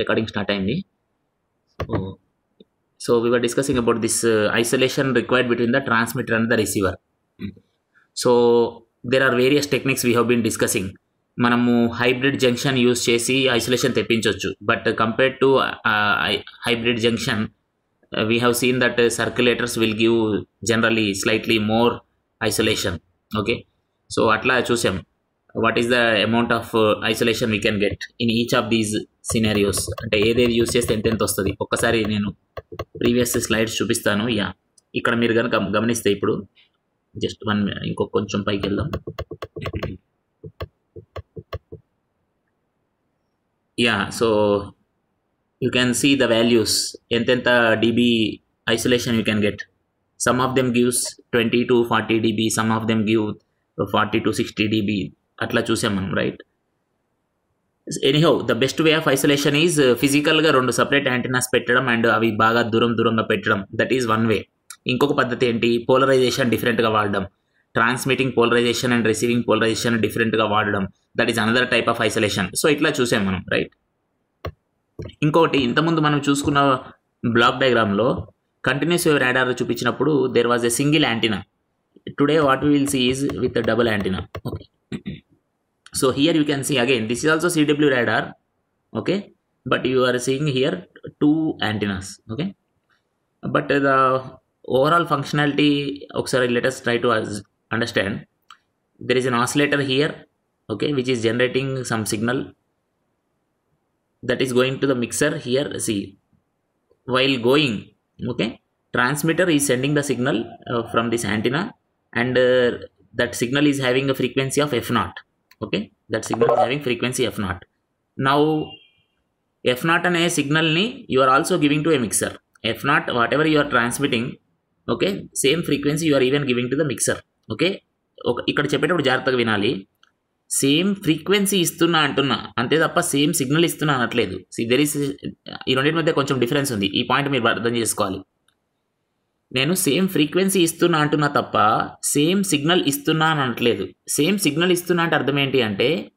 Recording start అయింది so so we were discussing about this isolation required between the transmitter and the receiver so there are various techniques we have been discussing మనము hybrid junction use చేసి isolation తెప్పించవచ్చు but compared to hybrid junction we have seen that circulators will give generally slightly more isolation okay so అట్లా చూసాం. What is the amount of isolation we can get in each of these scenarios అంటే ఏదేది use చేస్తే ఎంత ఎంత వస్తుంది? ఒక్కసారి నేను ప్రీవియస్ స్లైడ్స్ చూపిస్తాను. యా ఇక్కడ మీరు కనుక గమనిస్తే ఇప్పుడు జస్ట్ వన్ ఇంకొక కొంచెం పైకి వెళ్దాం. Yeah so you can see the values ఎంతెంత dB isolation you can get some of them gives twenty to forty dB some of them give forty to sixty dB అట్లా చూసాం మనం right anyhow the best way of isolation is ఫిజికల్గా రెండు separate antennas పెట్టడం and అవి బాగా దూరం దూరంగా పెట్టడం. దట్ ఈజ్ వన్ వే ఇంకొక పద్ధతి ఏంటి? పోలరైజేషన్ డిఫరెంట్గా వాడడం. Transmitting polarization and receiving polarization డిఫరెంట్గా వాడడం. That is another type of isolation so ఇట్లా చూసాం మనం రైట్ ఇంకొకటి ఇంతకుముందు మనం చూసుకున్న బ్లాక్ డయాగ్రామ్లో కంటిన్యూస్ వేవ్ రాడార్ చూపించినప్పుడు there was a single antenna today what will see is with double antenna okay so here you can see again this is also cw radar okay? But you are seeing here two antennas okay? But the overall functionality sorry let us try to understand. There is an oscillator here okay which is generating some signal that is going to the mixer here see while going okay transmitter is sending the signal uh, from this antenna and uh, that signal is having a frequency of f naught. Okay? That signal is having frequency F naught now F naught అనే సిగ్నల్ని you are also giving to a mixer F naught whatever you are transmitting okay same frequency you are even giving to the mixer okay ఒక ఇక్కడ చెప్పేటప్పుడు జాగ్రత్తగా వినాలి. Same frequency ఇస్తున్నా అంటున్నా అంతే తప్ప సేమ్ సిగ్నల్ ఇస్తున్నా అనట్లేదు. సి దెర్ ఈస్ ఈ రెండింటి మధ్య కొంచెం డిఫరెన్స్ ఉంది. ఈ పాయింట్ మీరు అర్థం చేసుకోవాలి. నేను సేమ్ ఫ్రీక్వెన్సీ ఇస్తున్నా అంటున్నా తప్ప సేమ్ సిగ్నల్ ఇస్తున్నా అని అనట్లేదు. సేమ్ సిగ్నల్ ఇస్తున్నా అంటే అర్థం ఏంటి అంటే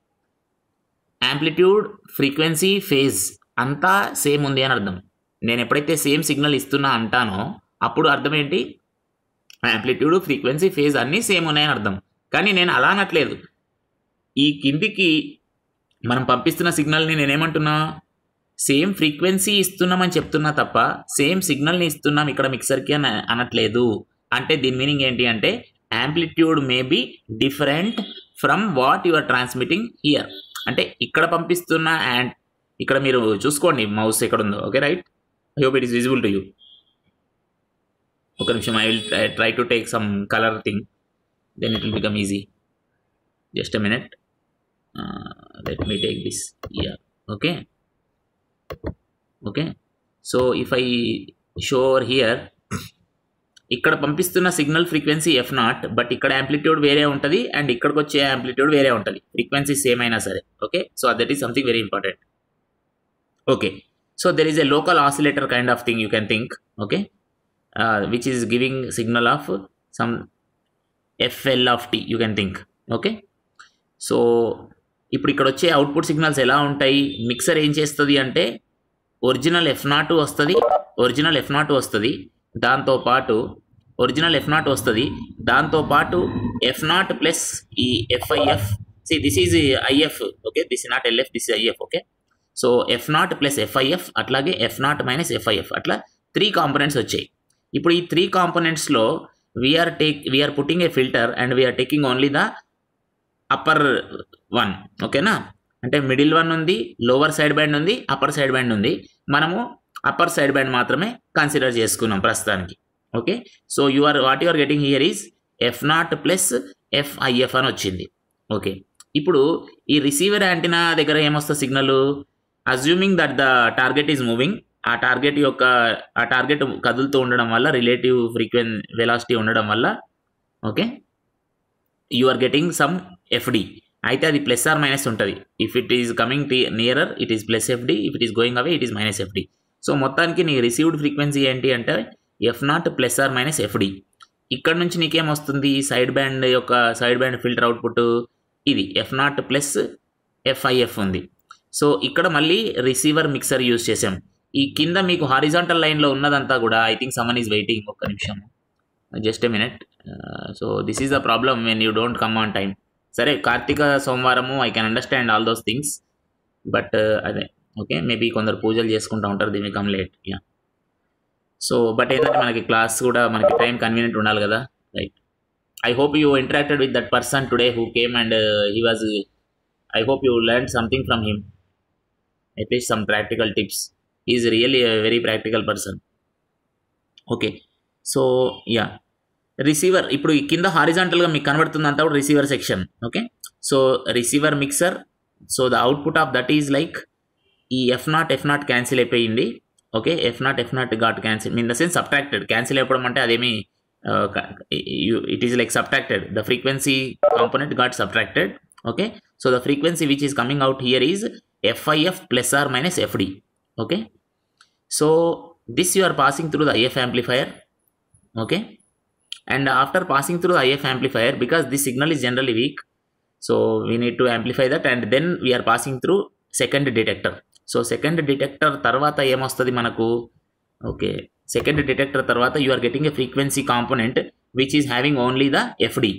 యాంప్లిట్యూడ్ ఫ్రీక్వెన్సీ ఫేజ్ అంతా సేమ్ ఉంది అని అర్థం. నేను ఎప్పుడైతే సేమ్ సిగ్నల్ ఇస్తున్నా అంటానో అప్పుడు అర్థం ఏంటి? యాంప్లిట్యూడ్ ఫ్రీక్వెన్సీ ఫేజ్ అన్నీ సేమ్ ఉన్నాయని అర్థం. కానీ నేను అలా అనట్లేదు. ఈ కిందికి మనం పంపిస్తున్న సిగ్నల్ని నేనేమంటున్నా? సేమ్ ఫ్రీక్వెన్సీ ఇస్తున్నామని చెప్తున్నా తప్ప సేమ్ సిగ్నల్ని ఇస్తున్నాం ఇక్కడ మిక్సర్కి అని అనట్లేదు. అంటే దీని మీనింగ్ ఏంటి అంటే amplitude may be different from what you are transmitting here అంటే ఇక్కడ పంపిస్తున్న అండ్ ఇక్కడ మీరు చూసుకోండి మౌస్ ఎక్కడ ఉందో okay right I hope it is visible to you ఒక నిమిషం I will try to take some colour thing then it will become easy just a minute let me take this here okay okay? So so if i show here ఇక్కడ పంపిస్తున్న signal frequency F naught but ఇక్కడ amplitude వేరే ఉంటుంది and ఇక్కడికి వచ్చే amplitude వేరే ఉంటుంది. Frequency same అయినా సరే. Okay so that is something very important okay so there is a local oscillator kind of thing you can think okay which is giving signal of some FL of T you can think okay so ఇప్పుడు ఇక్కడ వచ్చే output signals ఎలా ఉంటాయి? Mixer ఏం చేస్తుంది అంటే original F naught వస్తుంది original F naught వస్తుంది దాంతోపాటు ఒరిజినల్ ఎఫ్ నాట్ వస్తుంది దాంతోపాటు ఎఫ్ నాట్ ప్లస్ ఈ FIF see this is IF okay this not LF this IF okay so F naught plus FIF అట్లాగే F naught minus F I F అట్లా three components వచ్చాయి. ఇప్పుడు ఈ three కాంపోనెంట్స్లో we're take we're putting a filter and we're taking only the upper one ఓకేనా? అంటే middle one ఉంది lower side band ఉంది upper side band ఉంది. మనము అప్పర్ సైడ్ బ్యాండ్ మాత్రమే కన్సిడర్ చేసుకున్నాం ప్రస్తుతానికి okay? So you are what you are getting here is F naught plus F I F అని వచ్చింది ఓకే? ఇప్పుడు ఈ రిసీవర్ యాంటీనా దగ్గర ఏమొస్తుంది signal? Assuming that the target is moving ఆ టార్గెట్ యొక్క ఆ టార్గెట్ కదులుతూ ఉండడం వల్ల రిలేటివ్ ఫ్రీక్వెన్ వెలాసిటీ ఉండడం వల్ల okay? You are getting some FD అయితే అది ప్లస్ ఆర్ మైనస్ ఉంటుంది. If it is coming to nearer it is plus FD if it is going away it is minus FD so మొత్తానికి నీ received frequency ఏంటి అంటే F naught plus or minus FD ఇక్కడ నుంచి నీకేం వస్తుంది? Side band యొక్క సైడ్ బ్యాండ్ ఫిల్టర్ అవుట్పుట్ ఇది. ఎఫ్ నాట్ ప్లస్ ఎఫ్ఐఎఫ్ ఉంది. సో ఇక్కడ మళ్ళీ రిసీవర్ మిక్సర్ యూజ్ చేసాం ఈ కింద మీకు హారిజాంటల్ లైన్లో ఉన్నదంతా కూడా I think someone is waiting ఒక్క నిమిషం just a minute so this is the problem when you don't come on time సరే కార్తీక సోమవారము I can understand all those things but అదే ఓకే మేబీ కొందరు పూజలు చేసుకుంటూ ఉంటారు దీన్ని come late yeah so but ఏంటంటే మనకి క్లాస్ కూడా మనకి టైం కన్వీనియంట్ ఉండాలి కదా right I hope you interacted with that person today who came and he was I hope you learn something from him at least some practical tips is really very practical person okay so yeah receiver ఇప్పుడు ఈ కింద హారిజాంటల్గా మీకు కనబడుతుంది అంతా కూడా receiver section okay? So receiver mixer so the output of that is like ఈ F naught F naught cancel అయిపోయింది okay? F naught F naught got cancel in the sense subtracted cancel అయిపోవడం అంటే అదేమి it is like subtracted the frequency component got subtracted okay? So the frequency which is coming out here is FIF plus or minus FD okay? So this you are passing through the IF amplifier okay? And after passing through IF if amplifier because this signal is generally weak so we need to amplify that. And then we are passing through so second detector తర్వాత ఏమొస్తుంది మనకు? Okay second detector తర్వాత you are getting a frequency component which is having only the FD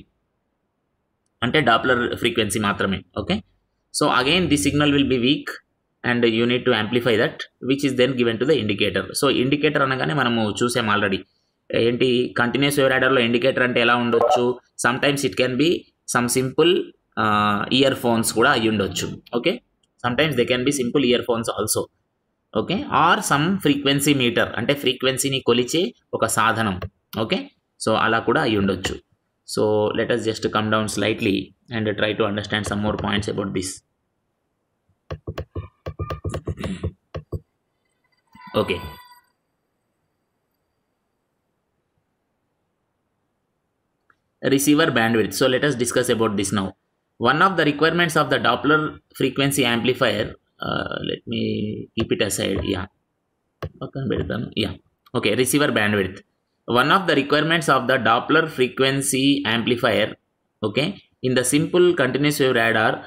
అంటే Doppler frequency మాత్రమే. Okay so again the signal will be weak and you need to amplify that which is then given to the indicator so indicator అనగానే మనము చూసాం already ఏంటి continuous wave రైడర్లో indicator అంటే ఎలా ఉండొచ్చు? Sometimes it can be some simple earphones కూడా అయ్యి ఉండొచ్చు. Okay sometimes they can be simple earphones also okay or some frequency meter అంటే ఫ్రీక్వెన్సీని కొలిచే ఒక సాధనం. ఓకే సో అలా కూడా అయ్యి ఉండొచ్చు. So let us just come down slightly and try to understand some more points about this okay receiver bandwidth. So let us discuss about this now. One of the requirements of the Doppler frequency amplifier, uh, let me keep it aside. Yeah. Yeah. Okay, receiver bandwidth. One of the requirements of the Doppler frequency amplifier, okay, in the simple continuous wave radar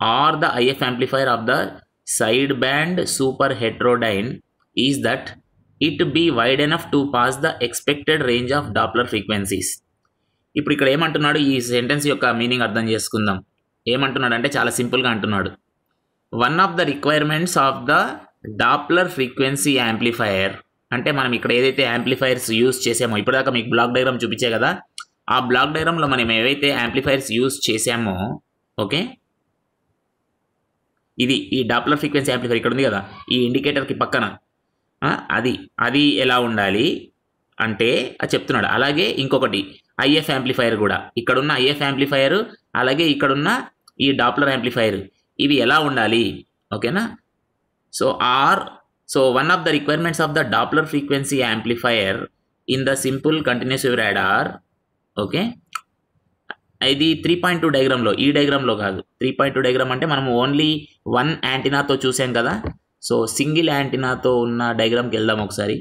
or the IF amplifier of the sideband super heterodyne is that it be wide enough to pass the expected range of Doppler frequencies ఇప్పుడు ఇక్కడ ఏమంటున్నాడు? ఈ sentence యొక్క meaning అర్థం చేసుకుందాం. ఏమంటున్నాడు అంటే చాలా సింపుల్గా అంటున్నాడు. One of the requirements of the Doppler frequency amplifier అంటే మనం ఇక్కడ ఏదైతే యాంప్లిఫైర్స్ యూస్ చేసామో ఇప్పటిదాకా మీకు బ్లాక్ డయాగ్రామ్ చూపించే కదా ఆ బ్లాక్ డయాగ్రామ్లో మనం ఏవైతే యాంప్లిఫైర్స్ యూస్ చేసామో ఓకే? ఇది ఈ డాప్లర్ ఫ్రీక్వెన్సీ యాంప్లిఫైర్ ఇక్కడ ఉంది కదా ఈ ఇండికేటర్కి పక్కన. అది అది ఎలా ఉండాలి? అంటే చెప్తున్నాడు. అలాగే ఇంకొకటి ఐఎఫ్ యాంప్లిఫైర్ కూడా. ఇక్కడున్న ఐఎఫ్ యాంప్లిఫైర్ అలాగే ఇక్కడున్న ఈ డాప్లర్ యాంప్లిఫైర్ ఇవి ఎలా ఉండాలి? ఓకేనా? So or so one of the requirements of the Doppler frequency amplifier in the simple continuous wave radar okay? ఇది త్రీ పాయింట్ టూ డైగ్రామ్లో ఈ డైగ్రామ్లో కాదు. త్రీ పాయింట్ టూ డైగ్రామ్ అంటే మనం ఓన్లీ వన్ యాంటీనాతో చూసాం కదా? సో సింగిల్ యాంటీనాతో ఉన్న డైగ్రామ్కి వెళ్దాం ఒకసారి.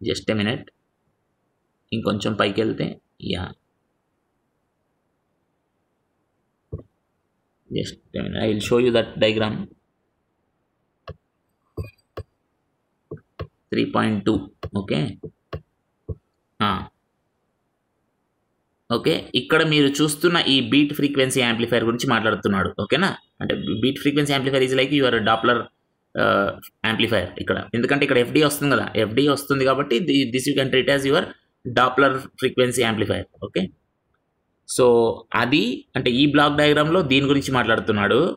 Just a minute. ఇంకొంచెం పైకి వెళ్తే yeah just I will show you show diagram. That diagram three point two okay okay ఇక్కడ మీరు చూస్తున్న ఈ బీట్ ఫ్రీక్వెన్సీ యాంప్లిఫైర్ గురించి మాట్లాడుతున్నాడు. ఓకేనా అంటే beat frequency amplifier is like your Doppler amplifier ఇక్కడ. ఎందుకంటే ఇక్కడ ఎఫ్డి వస్తుంది కదా? ఎఫ్డి వస్తుంది కాబట్టి this you can treat as your Doppler frequency amplifier okay so అది అంటే ఈ బ్లాక్ డయాగ్రామ్లో దీని గురించి మాట్లాడుతున్నాడు.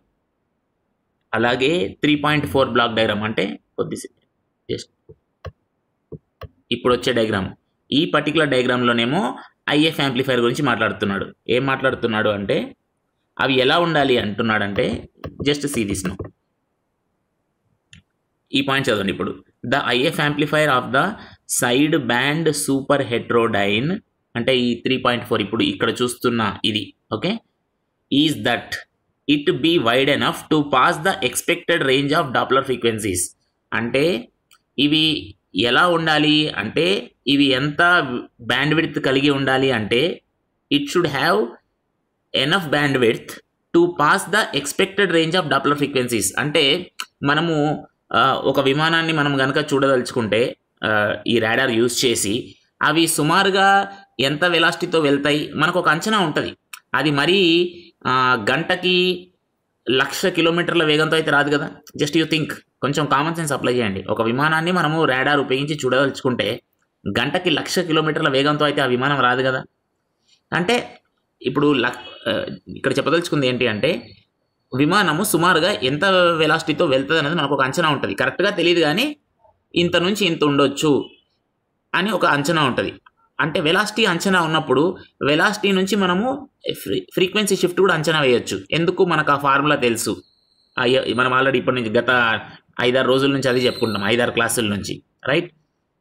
అలాగే three point four block diagram అంటే కొద్దిసే జస్ట్ ఇప్పుడు వచ్చే డయాగ్రామ్ ఈ పర్టికులర్ డయాగ్రామ్లోనేమో ఐఎఫ్ యాంప్లిఫైర్ గురించి మాట్లాడుతున్నాడు. ఏం మాట్లాడుతున్నాడు అంటే అవి ఎలా ఉండాలి అంటున్నాడంటే జస్ట్ సీ ఈ పాయింట్ చదవండి ఇప్పుడు. The IF amplifier of the side band superheterodyne అంటే ఈ త్రీ పాయింట్ ఫోర్ ఇప్పుడు ఇక్కడ చూస్తున్న ఇది okay? Is that it be wide enough to pass the expected range of Doppler frequencies. అంటే ఇవి ఎలా ఉండాలి అంటే ఇవి ఎంత బ్యాండ్ విడ్త్ కలిగి ఉండాలి అంటే it should have enough bandwidth to pass the expected range of Doppler frequencies. అంటే మనము ఒక విమానాన్ని మనం కనుక చూడదలుచుకుంటే ఈ రాడార్ యూజ్ చేసి అవి సుమారుగా ఎంత వెలాసిటీతో వెళ్తాయి? మనకు ఒక అంచనా ఉంటుంది. అది మరీ గంటకి లక్ష కిలోమీటర్ల వేగంతో అయితే రాదు కదా? Just you think. కొంచెం కామన్ సెన్స్ అప్లై చేయండి. ఒక విమానాన్ని మనము రాడార్ ఉపయోగించి చూడదలుచుకుంటే గంటకి లక్ష కిలోమీటర్ల వేగంతో అయితే ఆ విమానం రాదు కదా? అంటే ఇప్పుడు లక్ ఇక్కడ చెప్పదలుచుకుంది ఏంటి అంటే విమానము సుమారుగా ఎంత వెలాసిటీతో వెళ్తుంది అనేది మనకు ఒక అంచనా ఉంటుంది. కరెక్ట్గా తెలియదు కానీ ఇంత నుంచి ఇంత ఉండొచ్చు అని ఒక అంచనా ఉంటుంది. అంటే వెలాసిటీ అంచనా ఉన్నప్పుడు వెలాసిటీ నుంచి మనము ఫ్రీ ఫ్రీక్వెన్సీ షిఫ్ట్ కూడా అంచనా వేయొచ్చు. ఎందుకు మనకు ఆ ఫార్ములా తెలుసు? అయ్యో మనం ఆల్రెడీ ఇప్పటి నుంచి గత ఐదారు రోజుల నుంచి అది చెప్పుకుంటాం ఐదారు క్లాసుల నుంచి రైట్?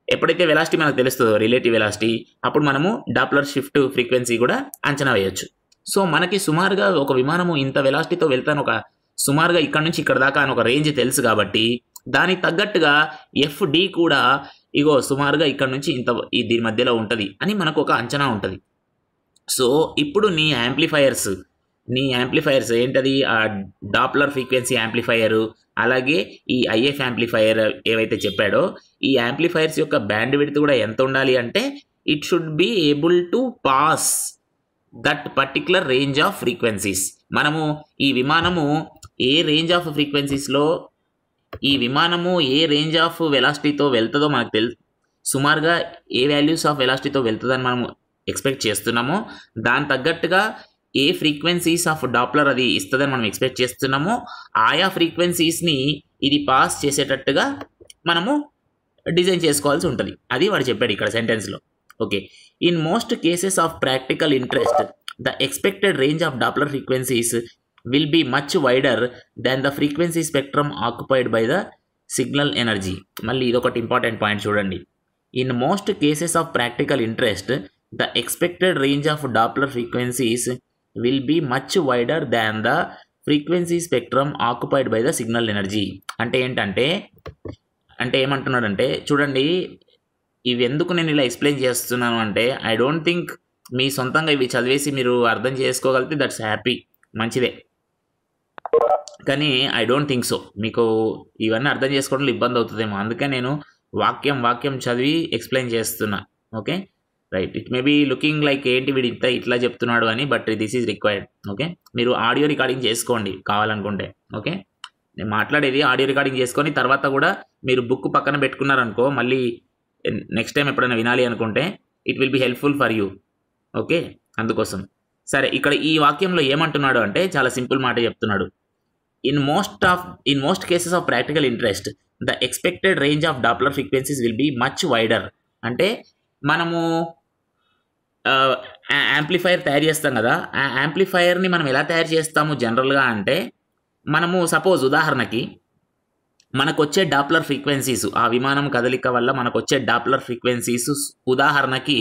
ఎప్పుడైతే వెలాసిటీ మనకు తెలుస్తుందో రిలేటివ్ వెలాసిటీ అప్పుడు మనము డాప్లర్ షిఫ్ట్ ఫ్రీక్వెన్సీ కూడా అంచనా వేయొచ్చు. సో మనకి సుమారుగా ఒక విమానము ఇంత వెలాసిటీతో వెళ్తాను ఒక సుమారుగా ఇక్కడ నుంచి ఇక్కడ దాకా అని ఒక రేంజ్ తెలుసు కాబట్టి దానికి తగ్గట్టుగా ఎఫ్డి కూడా ఇగో సుమారుగా ఇక్కడ నుంచి ఇంత ఈ దీని మధ్యలో ఉంటుంది అని మనకు ఒక అంచనా ఉంటుంది. సో ఇప్పుడు నీ యాంప్లిఫైయర్స్ నీ యాంప్లిఫైయర్స్ ఏంటది? ఆ డాప్లర్ ఫ్రీక్వెన్సీ యాంప్లిఫైయర్ అలాగే ఈ ఐఎఫ్ యాంప్లిఫైయర్ ఏవైతే చెప్పాడో ఈ యాంప్లిఫైయర్స్ యొక్క బ్యాండ్ విడ్త్ కూడా ఎంత ఉండాలి అంటే it should be able to pass that particular range of frequencies మనము ఈ విమానము ఏ రేంజ్ ఆఫ్ ఫ్రీక్వెన్సీస్లో ఈ విమానము ఏ రేంజ్ ఆఫ్ వెలాసిటీతో వెళ్తుందో మనకు తెలు సుమారుగా ఏ వాల్యూస్ ఆఫ్ వెలాసిటీతో వెళ్తుందని మనం ఎక్స్పెక్ట్ చేస్తున్నామో. దాని తగ్గట్టుగా ఏ ఫ్రీక్వెన్సీస్ ఆఫ్ డాప్లర్ అది ఇస్తుందని మనం ఎక్స్పెక్ట్ చేస్తున్నామో. ఆయా ఫ్రీక్వెన్సీస్ని ఇది పాస్ చేసేటట్టుగా మనము డిజైన్ చేసుకోవాల్సి ఉంటుంది. అది వాడు చెప్పాడు ఇక్కడ సెంటెన్స్లో. Okay. In most cases of practical interest the expected range of Doppler frequencies will be much wider than the frequency spectrum occupied by the signal energy మళ్ళీ ఇదొకటి ఇంపార్టెంట్ పాయింట్ చూడండి. In most cases of practical interest the expected range of Doppler frequencies will be much wider than the frequency spectrum occupied by the signal energy అంటే ఏంటంటే అంటే ఏమంటున్నాడంటే చూడండి ఇవి ఎందుకు నేను ఇలా ఎక్స్ప్లెయిన్ చేస్తున్నాను అంటే ఐ డోంట్ థింక్ మీ సొంతంగా ఇవి చదివేసి మీరు అర్థం చేసుకోగలిగితే దట్స్ హ్యాపీ మంచిదే. కానీ ఐ డోంట్ థింక్ సో మీకు ఇవన్నీ అర్థం చేసుకోవడంలో ఇబ్బంది అవుతుందేమో. అందుకే నేను వాక్యం వాక్యం చదివి ఎక్స్ప్లెయిన్ చేస్తున్నా. Okay right it may be looking like ఏంటి వీడు ఇంత ఇట్లా చెప్తున్నాడు అని but this is required okay మీరు ఆడియో రికార్డింగ్ చేసుకోండి కావాలనుకుంటే. ఓకే నేను మాట్లాడేది ఆడియో రికార్డింగ్ చేసుకొని తర్వాత కూడా మీరు బుక్ పక్కన పెట్టుకున్నారనుకో మళ్ళీ నెక్స్ట్ టైం ఎప్పుడైనా వినాలి అనుకుంటే it will be helpful for you okay అందుకోసం. సరే ఇక్కడ ఈ వాక్యంలో ఏమంటున్నాడు అంటే చాలా సింపుల్ మాట చెప్తున్నాడు. In most of in most cases of practical interest the expected range of Doppler frequencies will be much wider అంటే మనము యాంప్లిఫైర్ తయారు చేస్తాం కదా ఆ యాంప్లిఫైర్ని మనం ఎలా తయారు చేస్తాము జనరల్గా అంటే మనము సపోజ్ ఉదాహరణకి మనకు వచ్చే డాప్లర్ ఫ్రీక్వెన్సీస్ ఆ విమానం కదలిక వల్ల మనకు వచ్చే డాప్లర్ ఫ్రీక్వెన్సీస్ ఉదాహరణకి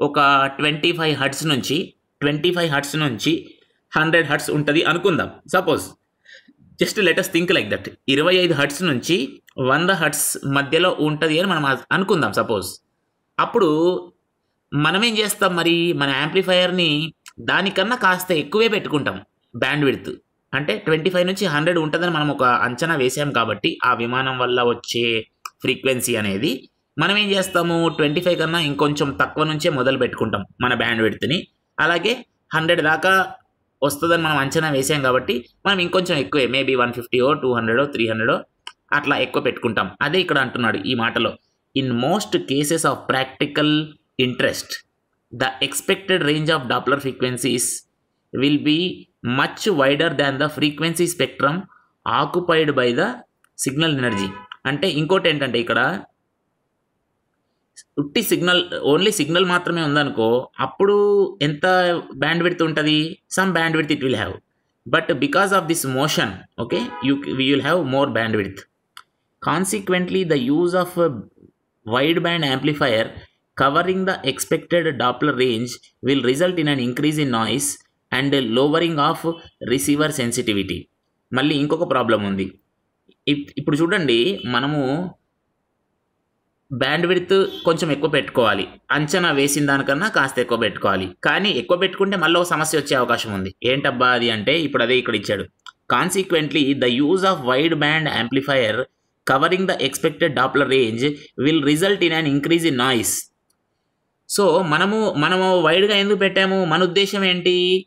ఒక ట్వంటీ ఫైవ్ హర్ట్స్ నుంచి ట్వంటీ ఫైవ్ హర్ట్స్ నుంచి హండ్రెడ్ హర్ట్స్ ఉంటుంది అనుకుందాం. Suppose just let us think like that ఇరవై ఐదు హర్ట్స్ నుంచి వంద హర్ట్స్ మధ్యలో ఉంటుంది అని మనం అనుకుందాం సపోజ్ అప్పుడు మనం ఏం చేస్తాం మరి? మన యాంప్లిఫైయర్ని దానికన్నా కాస్త ఎక్కువే పెట్టుకుంటాం బ్యాండ్ విడ్త్ అంటే ట్వంటీ ఫైవ్ నుంచి హండ్రెడ్ ఉంటుందని మనం ఒక అంచనా వేసాం కాబట్టి ఆ విమానం వల్ల వచ్చే ఫ్రీక్వెన్సీ అనేది మనం ఏం చేస్తాము? ట్వంటీ ఫైవ్ కన్నా ఇంకొంచెం తక్కువ నుంచే మొదలు పెట్టుకుంటాం మన బ్యాండ్ విడ్త్ని అలాగే హండ్రెడ్ దాకా వస్తుందని మనం అంచనా వేసాం కాబట్టి మనం ఇంకొంచెం ఎక్కువే మేబీ వన్ ఫిఫ్టీయో టూ హండ్రెడో త్రీ హండ్రెడో అట్లా ఎక్కువ పెట్టుకుంటాం. అదే ఇక్కడ అంటున్నాడు ఈ మాటలో. In most cases of practical interest the expected range of Doppler frequencies will be much wider than the frequency spectrum occupied by the signal energy అంటే ఇంకోటి ఏంటంటే ఇక్కడ ఉట్టి సిగ్నల్ ఓన్లీ సిగ్నల్ మాత్రమే ఉందనుకో అప్పుడు ఎంత బ్యాండ్ విడ్త్ ఉంటుంది? Some bandwidth it will have. But because of this motion okay you we will have more bandwidth consequently the use of wide band amplifier covering the expected Doppler range will result in an increase in noise and lowering of receiver sensitivity. మళ్ళీ ఇంకొక problem ఉంది. ఇప్- ఇప్పుడు చూడండి మనము band width కొంచెం ఎక్కువ పెట్టుకోవాలి. అంచనా వేసిన దానికన్నా కాస్త ఎక్కువ పెట్టుకోవాలి. కానీ ఎక్కువ పెట్టుకుంటే మళ్ళీ ఒక సమస్య వచ్చే అవకాశం ఉంది. ఏంటబ్బా అది అంటే ఇప్పుడు అదే ఇక్కడ ఇచ్చాడు. Consequently the use of wide band amplifier covering the expected Doppler range will result in an increase in noise so మనము మనము వైడ్గా ఎందుకు పెట్టాము? మన ఉద్దేశం ఏంటి?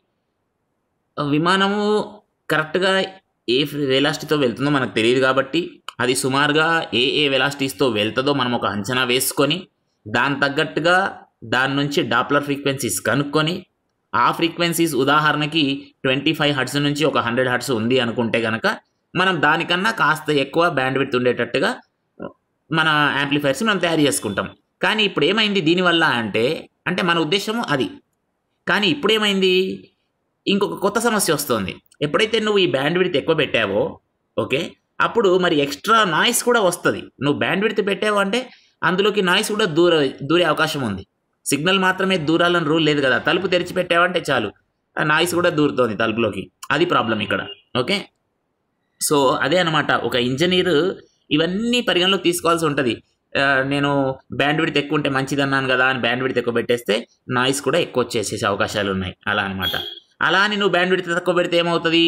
విమానము కరెక్ట్గా ఏ వెలాసిటీతో వెళ్తుందో మనకు తెలియదు కాబట్టి అది సుమారుగా ఏ ఏ వెలాసిటీస్తో వెళ్తుందో మనం ఒక అంచనా వేసుకొని దాని తగ్గట్టుగా దాని నుంచి డాప్లర్ ఫ్రీక్వెన్సీస్ కనుక్కొని ఆ ఫ్రీక్వెన్సీస్ ఉదాహరణకి ట్వంటీ ఫైవ్ హర్ట్స్ నుంచి ఒక హండ్రెడ్ హర్ట్స్ ఉంది అనుకుంటే కనుక మనం దానికన్నా కాస్త ఎక్కువ బ్యాండ్ విడ్త్ ఉండేటట్టుగా మన యాంప్లిఫైర్స్ మనం తయారు చేసుకుంటాం. కానీ ఇప్పుడు ఏమైంది దీనివల్ల అంటే అంటే మన ఉద్దేశము అది. కానీ ఇప్పుడు ఏమైంది? ఇంకొక కొత్త సమస్య వస్తుంది. ఎప్పుడైతే నువ్వు ఈ బ్యాండ్ విడ్త్ ఎక్కువ పెట్టావో ఓకే అప్పుడు మరి ఎక్స్ట్రా నాయిస్ కూడా వస్తుంది. నువ్వు బ్యాండ్ విడ్త్ పెట్టావు అంటే అందులోకి నాయిస్ కూడా దూర దూరే అవకాశం ఉంది. సిగ్నల్ మాత్రమే దూరాలని రూల్ లేదు కదా. తలుపు తెరిచి పెట్టావంటే చాలు. ఆ నాయిస్ కూడా దూరుతోంది తలుపులోకి. అది ప్రాబ్లం ఇక్కడ. ఓకే సో అదే అనమాట ఒక ఇంజనీర్ ఇవన్నీ పరిగణలోకి తీసుకోవాల్సి ఉంటుంది. నేను బ్యాండ్ విడ్త్ ఎక్కువ ఉంటే మంచిది అన్నాను కదా అని బ్యాండ్ విడ్త్ ఎక్కువ పెట్టేస్తే నాయిస్ కూడా ఎక్కువ వచ్చేసేసే అవకాశాలు ఉన్నాయి. అలా అనమాట అలా అని నువ్వు బ్యాండ్ విడ్త్ తక్కువ పెడితే ఏమవుతుంది?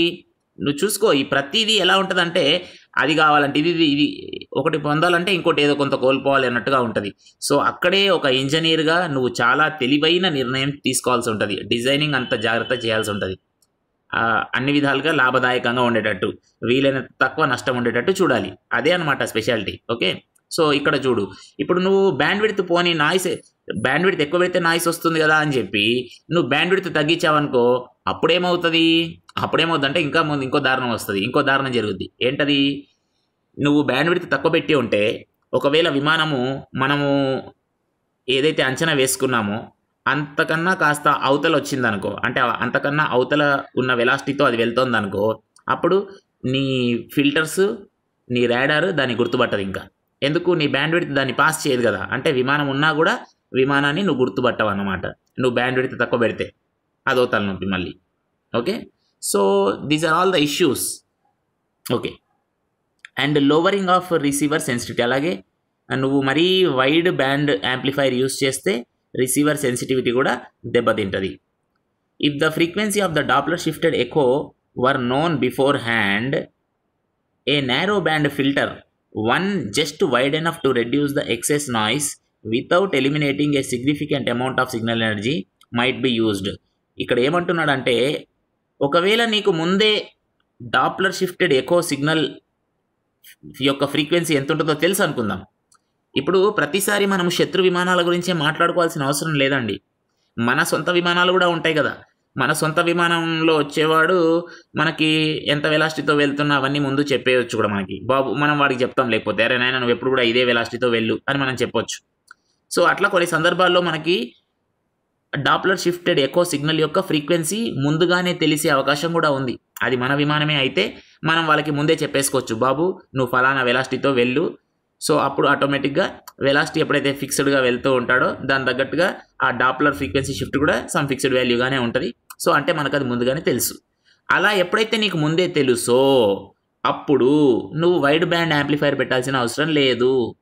నువ్వు చూసుకో ఈ ప్రతిదీ ఎలా ఉంటుందంటే అది కావాలంటే ఇది ఇది ఇది ఒకటి పొందాలంటే ఇంకోటి ఏదో కొంత కోల్పోవాలి అన్నట్టుగా ఉంటుంది. సో అక్కడే ఒక ఇంజనీర్గా నువ్వు చాలా తెలివైన నిర్ణయం తీసుకోవాల్సి ఉంటుంది. డిజైనింగ్ అంత జాగ్రత్త చేయాల్సి ఉంటుంది. అన్ని విధాలుగా లాభదాయకంగా ఉండేటట్టు వీలైనంత తక్కువ నష్టం ఉండేటట్టు చూడాలి. అదే అనమాట స్పెషాలిటీ. ఓకే? సో ఇక్కడ చూడు. ఇప్పుడు నువ్వు బ్యాండ్ విడ్త్ పోనీ నాయిస్ బ్యాండ్ విడ్త్ ఎక్కువ పెడితే నాయిస్ వస్తుంది కదా అని చెప్పి నువ్వు బ్యాండ్ విడ్త్ తగ్గించావనుకో అప్పుడేమవుతుంది? అప్పుడేమవుతుంది అంటే ఇంకా ముందు ఇంకో దారుణం వస్తుంది ఇంకో దారుణం జరుగుద్ది. ఏంటది? నువ్వు బ్యాండ్ విడ్త్ తక్కువ పెట్టి ఉంటే ఒకవేళ విమానము మనము ఏదైతే అంచనా వేసుకున్నామో అంతకన్నా కాస్త అవతల వచ్చిందనుకో అంటే అంతకన్నా అవతల ఉన్న వెలాసిటీతో అది వెళ్తుంది అనుకో అప్పుడు నీ ఫిల్టర్స్ నీ రాడార్ దాన్ని గుర్తుపట్టదు ఇంకా. ఎందుకు? నీ బ్యాండ్విడ్త్ దాన్ని పాస్ చేయదు కదా. అంటే విమానం ఉన్నా కూడా విమానాన్ని నువ్వు గుర్తుపట్టవు అన్నమాట. నువ్వు బ్యాండ్ పెడితే తక్కువ పెడితే. అదో తలనొప్పి మళ్ళీ. Okay? So these are all the issues okay. And lowering of receiver sensitivity అలాగే నువ్వు మరీ వైడ్ బ్యాండ్ యాంప్లిఫైర్ యూస్ చేస్తే రిసీవర్ సెన్సిటివిటీ కూడా దెబ్బతింటుంది. If the frequency of the Doppler shifted echo were known beforehand a narrow band filter one just wide enough to reduce the excess noise without eliminating a significant amount of signal energy might be used ఇక్కడ ఏమంటున్నాడంటే ఒకవేళ నీకు ముందే Doppler shifted echo signal యొక్క frequency ఎంత ఉంటుందో తెలుసు అనుకుందాం. ఇప్పుడు ప్రతిసారి మనం శత్రు విమానాల గురించే మాట్లాడుకోవాల్సిన అవసరం లేదండి. మన సొంత విమానాలు కూడా ఉంటాయి కదా. మన సొంత విమానంలో వచ్చేవాడు మనకి ఎంత వెలాసిటీతో వెళ్తున్నా అవన్నీ ముందు చెప్పేయచ్చు కూడా మనకి. బాబు మనం వాడికి చెప్తాం లేకపోతే అరే నాయన నువ్వు ఎప్పుడు కూడా ఇదే వెలాసిటీతో వెళ్ళు అని మనం చెప్పొచ్చు. సో అట్లా కొన్ని సందర్భాల్లో మనకి డాప్లర్ షిఫ్టెడ్ ఎకో సిగ్నల్ యొక్క ఫ్రీక్వెన్సీ ముందుగానే తెలిసే అవకాశం కూడా ఉంది. అది మన విమానమే అయితే మనం వాళ్ళకి ముందే చెప్పేసుకోవచ్చు. బాబు నువ్వు ఫలానా వెలాసిటీతో వెళ్ళు. సో అప్పుడు ఆటోమేటిక్గా వెలాసిటీ ఎప్పుడైతే ఫిక్స్డ్గా వెళ్తూ ఉంటాడో దాని తగ్గట్టుగా ఆ డాప్లర్ ఫ్రీక్వెన్సీ షిఫ్ట్ కూడా సమ్ ఫిక్స్డ్ వాల్యూగానే ఉంటుంది. సో అంటే మనకు అది ముందుగానే తెలుసు. అలా ఎప్పుడైతే నీకు ముందే తెలుసో అప్పుడు నువ్వు వైడ్ బ్యాండ్ యాంప్లిఫైర్ పెట్టాల్సిన అవసరం లేదు.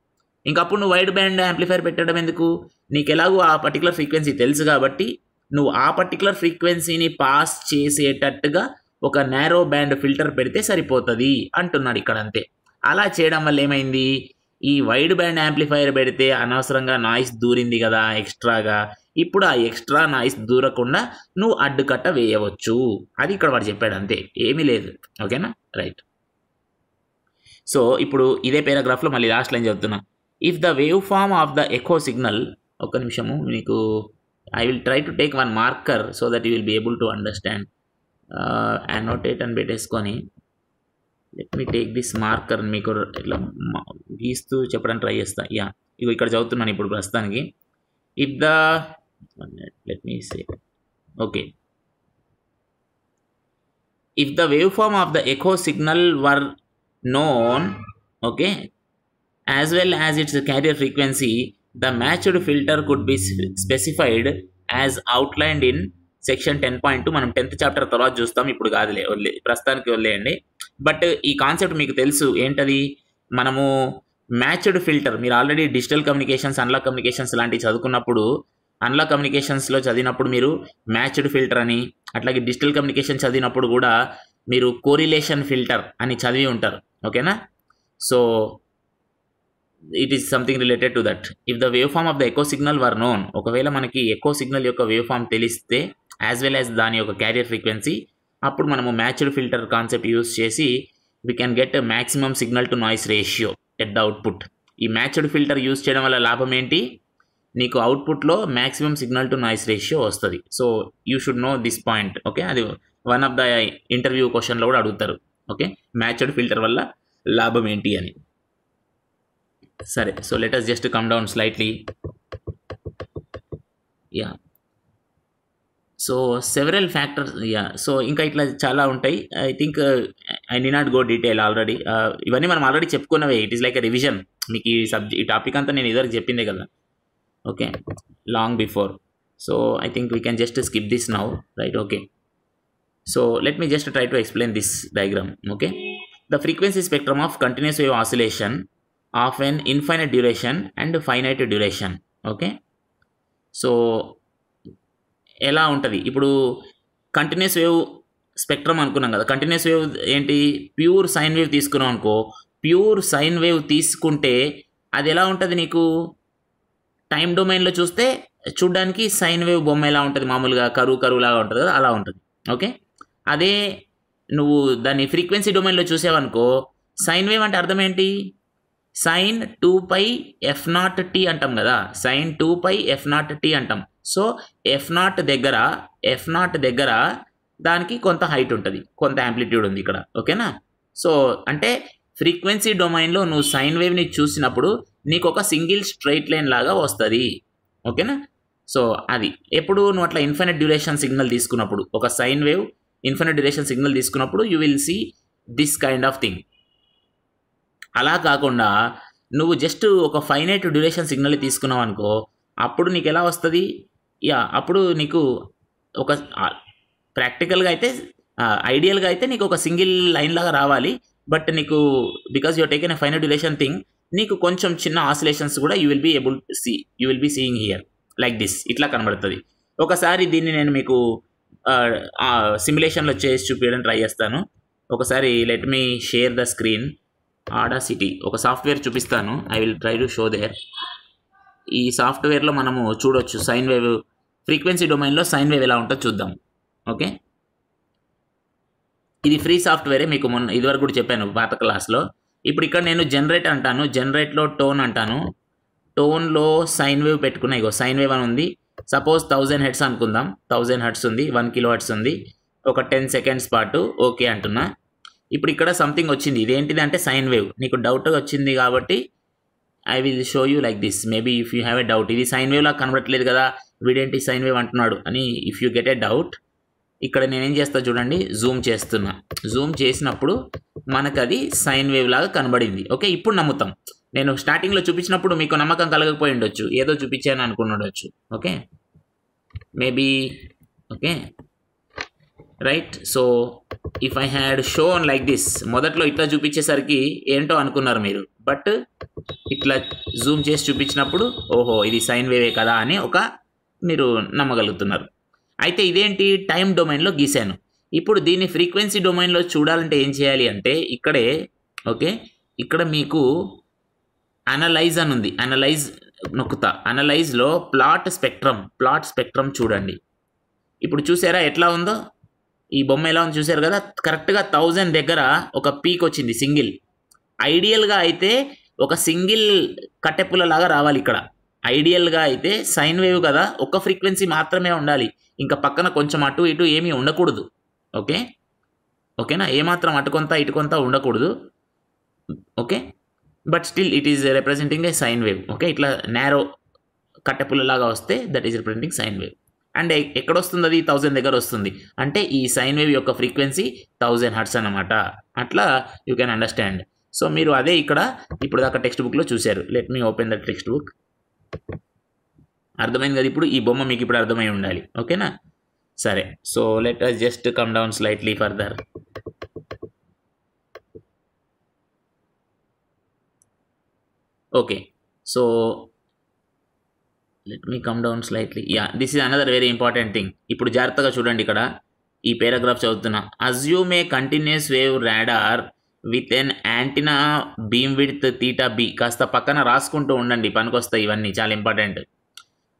ఇంకప్పుడు నువ్వు వైడ్ బ్యాండ్ యాంప్లిఫైర్ పెట్టడం ఎందుకు? నీకు ఎలాగో ఆ పర్టికులర్ ఫ్రీక్వెన్సీ తెలుసు కాబట్టి నువ్వు ఆ పర్టికులర్ ఫ్రీక్వెన్సీని పాస్ చేసేటట్టుగా ఒక నేరో బ్యాండ్ ఫిల్టర్ పెడితే సరిపోతుంది అంటున్నాడు ఇక్కడ అంతే. అలా చేయడం వల్ల ఏమైంది? ఈ వైడ్ బ్యాండ్ యాంప్లిఫైర్ పెడితే అనవసరంగా నాయిస్ దూరింది కదా ఎక్స్ట్రాగా ఇప్పుడు ఆ ఎక్స్ట్రా నాయిస్ దూరకుండా నువ్వు అడ్డుకట్ట వేయవచ్చు. అది ఇక్కడ వాడు చెప్పాడు అంతే. ఏమీ లేదు. ఓకేనా? రైట్. సో ఇప్పుడు ఇదే పేరాగ్రాఫ్లో మళ్ళీ లాస్ట్ లైన్ చెప్తున్నా if the wave form of the echo signal ఒక్క నిమిషము మీకు I will try to take one marker so that you will be able to understand annotate అని పెట్టేసుకొని let me take this marker మీకు ఇట్లా గీస్తూ చెప్పడానికి try చేస్తా. యా ఇగో ఇక్కడ చదువుతున్నాను ఇప్పుడు ప్రస్తుతానికి. If the let me say okay if the wave form of the echo signal were known okay as well as its carrier frequency the matched filter could be specified specified as outlined in section ten point two మనం tenth chapter తర్వాత చూస్తాం. ఇప్పుడు కాదులే వదిలే ప్రస్తుతానికి వదిలేయండి. But ఈ concept మీకు తెలుసు. ఏంటది? మనము మ్యాచ్డ్ ఫిల్టర్ మీరు already digital communications analog communications లాంటివి చదువుకున్నప్పుడు అన్లాక్ కమ్యూనికేషన్స్లో చదివినప్పుడు మీరు మ్యాచ్డ్ ఫిల్టర్ అని అట్లాగే డిజిటల్ కమ్యూనికేషన్ చదివినప్పుడు కూడా మీరు కోరిలేషన్ ఫిల్టర్ అని చదివి ఉంటారు. ఓకేనా so it is something related to that if the wave form of the echo signal were known ఒకవేళ మనకి ఎకో సిగ్నల్ యొక్క వేవ్ ఫామ్ తెలిస్తే యాజ్ వెల్ యాజ్ దాని యొక్క క్యారియర్ ఫ్రీక్వెన్సీ అప్పుడు మనము మ్యాచ్డ్ ఫిల్టర్ కాన్సెప్ట్ యూస్ చేసి we can get maximum signal to noise ratio at the output ఈ మ్యాచ్డ్ ఫిల్టర్ యూస్ చేయడం వల్ల లాభం ఏంటి? నీకు అవుట్పుట్లో maximum signal to noise ratio వస్తుంది. So you should know this point okay అది వన్ ఆఫ్ ద ఇంటర్వ్యూ క్వశ్చన్లో కూడా అడుగుతారు ఓకే మ్యాచ్డ్ ఫిల్టర్ వల్ల లాభం ఏంటి అని. సరే so let us just come down slightly ya so several factors ya so ఇంకా ఇట్లా చాలా ఉంటాయి. I think I need not go detail already ఇవన్నీ మనం already చెప్పుకున్నవే. It is like a revision మీకు ఈ సబ్జెక్ట్ ఈ టాపిక్ అంతా నేను ఇదివరకు చెప్పిందే కదా. Okay long before so I think we can just skip this now right okay so let me just try to explain this diagram okay the frequency spectrum of continuous wave oscillation of an infinite duration and finite duration okay so ఎలా ఉంటుంది? ఇప్పుడు continuous wave spectrum అనుకున్నాం కదా. Continuous wave ఏంటి? Pure sine wave తీసుకున్నాం అనుకో pure sine wave తీసుకుంటే అది ఎలా ఉంటుంది నీకు? టైం డొమైన్లో చూస్తే చూడ్డానికి సైన్ వేవ్ బొమ్మ ఎలా ఉంటుంది? మామూలుగా కరువు కరువు లాగా ఉంటుంది కదా అలా ఉంటుంది ఓకే? అదే నువ్వు దాన్ని ఫ్రీక్వెన్సీ డొమైన్లో చూసావనుకో సైన్ వేవ్ అంటే అర్థం ఏంటి? Sine two pi f naught t అంటాం కదా. Sine two pi f naught t అంటాం. సో ఎఫ్ నాట్ దగ్గర ఎఫ్ నాట్ దగ్గర దానికి కొంత హైట్ ఉంటుంది. కొంత యాంప్లిట్యూడ్ ఉంది ఇక్కడ. ఓకేనా సో అంటే ఫ్రీక్వెన్సీ డొమైన్లో నువ్వు సైన్ వేవ్ని చూసినప్పుడు నీకు ఒక సింగిల్ స్ట్రైట్ లైన్ లాగా వస్తుంది. ఓకేనా సో అది. ఎప్పుడు నువ్వు అట్లా ఇన్ఫినిట్ డ్యూరేషన్ సిగ్నల్ తీసుకున్నప్పుడు ఒక sine wave infinite duration signal తీసుకున్నప్పుడు you will see this kind of thing అలా కాకుండా నువ్వు జస్ట్ ఒక ఫైనైట్ డ్యూరేషన్ సిగ్నల్ తీసుకున్నావు అనుకో అప్పుడు నీకు ఎలా వస్తుంది? యా అప్పుడు నీకు ఒక ప్రాక్టికల్గా అయితే ఐడియల్గా అయితే నీకు ఒక సింగిల్ లైన్ లాగా రావాలి. బట్ నీకు because your taken a final duration thing నీకు కొంచెం చిన్న ఆసిలేషన్స్ కూడా you will be able see you will be seeing here like this ఇట్లా కనబడుతుంది. ఒకసారి దీన్ని నేను మీకు సిమ్యులేషన్లో చేసి చూపించడం ట్రై చేస్తాను. ఒకసారి let me share the screen Audacity. ఒక సాఫ్ట్వేర్ చూపిస్తాను. I will try to show there. ఈ సాఫ్ట్వేర్లో మనము చూడొచ్చు సైన్ వేవ్. ఫ్రీక్వెన్సీ డొమైన్లో సైన్ వేవ్ ఎలా ఉంటుందో చూద్దాం. ఓకే? ఇది ఫ్రీ సాఫ్ట్వేరే. మీకు మొన్న ఇదివరకు కూడా చెప్పాను పాత క్లాస్లో. ఇప్పుడు ఇక్కడ నేను జనరేట్ అంటాను. జనరేట్లో టోన్ అంటాను. టోన్లో సైన్ వేవ్ పెట్టుకున్నా ఇగో సైన్ వేవ్ అని ఉంది. సపోజ్ థౌజండ్ హెడ్స్ అనుకుందాం. థౌజండ్ హెడ్స్ ఉంది. వన్ కిలో హెడ్స్ ఉంది. ఒక టెన్ సెకండ్స్ పాటు ఓకే అంటున్నా. ఇప్పుడు ఇక్కడ సంథింగ్ వచ్చింది. ఇదేంటిది అంటే సైన్ వేవ్ నీకు డౌట్ వచ్చింది కాబట్టి I will show you like this maybe if you have a doubt ఇది సైన్ వేవ్ లాగా కనబడట్లేదు కదా. వీడేంటి సైన్ వేవ్ అంటున్నాడు అని if you get a doubt ఇక్కడ నేనేం చేస్తా చూడండి. జూమ్ చేస్తున్నా. జూమ్ చేసినప్పుడు మనకు అది సైన్ వేవ్ లాగా కనబడింది. ఓకే ఇప్పుడు నమ్ముతాం. నేను స్టార్టింగ్లో చూపించినప్పుడు మీకు నమ్మకం కలగకపోయి ఉండొచ్చు. ఏదో చూపించాను అనుకుని ఉండొచ్చు. Okay maybe okay right so if I had shown like this మొదట్లో ఇట్లా చూపించేసరికి ఏంటో అనుకున్నారు మీరు. బట్ ఇట్లా జూమ్ చేసి చూపించినప్పుడు ఓహో ఇది సైన్ వేవే కదా అని ఒక మీరు నమ్మగలుగుతున్నారు. అయితే ఇదేంటి? టైం డొమైన్లో గీశాను. ఇప్పుడు దీన్ని ఫ్రీక్వెన్సీ డొమైన్లో చూడాలంటే ఏం చేయాలి అంటే ఇక్కడే ఓకే? ఇక్కడ మీకు అనలైజ్ అని ఉంది. అనలైజ్ నొక్కుతా. అనలైజ్లో ప్లాట్ స్పెక్ట్రమ్ ప్లాట్ స్పెక్ట్రమ్ చూడండి. ఇప్పుడు చూసారా ఎట్లా ఉందో? ఈ బొమ్మ ఎలా ఉంది చూసారు కదా? కరెక్ట్గా థౌజండ్ దగ్గర ఒక పీక్ వచ్చింది సింగిల్. ఐడియల్గా అయితే ఒక సింగిల్ కట్టెపుల లాగా రావాలి ఇక్కడ. ఐడియల్గా అయితే సైన్ వేవ్ కదా? ఒక ఫ్రీక్వెన్సీ మాత్రమే ఉండాలి. ఇంకా పక్కన కొంచెం అటు ఇటు ఏమీ ఉండకూడదు. ఓకే? ఓకేనా? ఏమాత్రం అటు కొంత ఇటు కొంత ఉండకూడదు. Okay? But still it is representing a sine wave. Okay? ఇట్లా నేరో కట్టెపుల్లలాగా వస్తే that is representing sine wave. And ఎక్కడ వస్తుంది అది? థౌజండ్ దగ్గర వస్తుంది అంటే ఈ సైన్ వేవ్ యొక్క ఫ్రీక్వెన్సీ థౌజండ్ హర్ట్స్ అనమాట అట్లా యూ కెన్ అండర్స్టాండ్. సో మీరు అదే ఇక్కడ ఇప్పుడు దాకా టెక్స్ట్ బుక్లో చూశారు. Let me open that text book అర్థమైంది కదా ఇప్పుడు? ఈ బొమ్మ మీకు ఇప్పుడు అర్థమై ఉండాలి. ఓకేనా? సరే. So let us just come down slightly further okay. So let me come down slightly ya this is another very important thing ఇప్పుడు జాగ్రత్తగా చూడండి ఇక్కడ. ఈ పేరాగ్రాఫ్ చదువుతున్నా. Assume a continuous wave radar with an antenna beam width theta B కాస్త పక్కన రాసుకుంటూ ఉండండి. పనికొస్తాయి ఇవన్నీ. చాలా important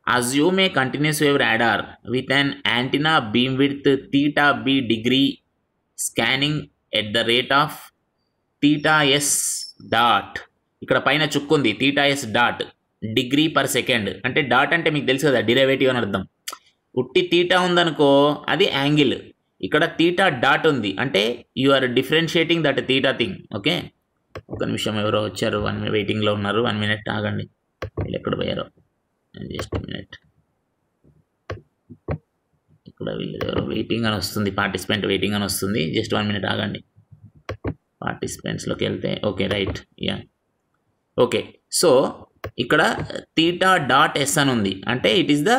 assume a continuous wave radar with an antenna beam width theta B degree scanning at the rate of theta S dot ఇక్కడ పైన చుక్కుంది. Theta S dot degree per second. అంటే డాట్ అంటే మీకు తెలుసు కదా డిరైవేటివ్ అని అర్థం. ఉట్టి తీటా ఉందనుకో అది యాంగిల్. ఇక్కడ తీటా డాట్ ఉంది. అంటే you are differentiating that theta thing okay ఒక నిమిషం ఎవరో వచ్చారు వన్ వెయిటింగ్లో ఉన్నారు. వన్ మినిట్ ఆగండి. వీళ్ళు ఎక్కడ పోయారో? జస్ట్ మినిట్ ఇక్కడ వీళ్ళు ఎవరో వెయిటింగ్ అని వస్తుంది పార్టిసిపెంట్ వెయిటింగ్ అని వస్తుంది. జస్ట్ వన్ మినిట్ ఆగండి. పార్టిసిపెంట్స్లోకి వెళ్తే okay right ya okay so ఇక్కడ తీటా డాట్ ఎస్ అని ఉంది. అంటే it is the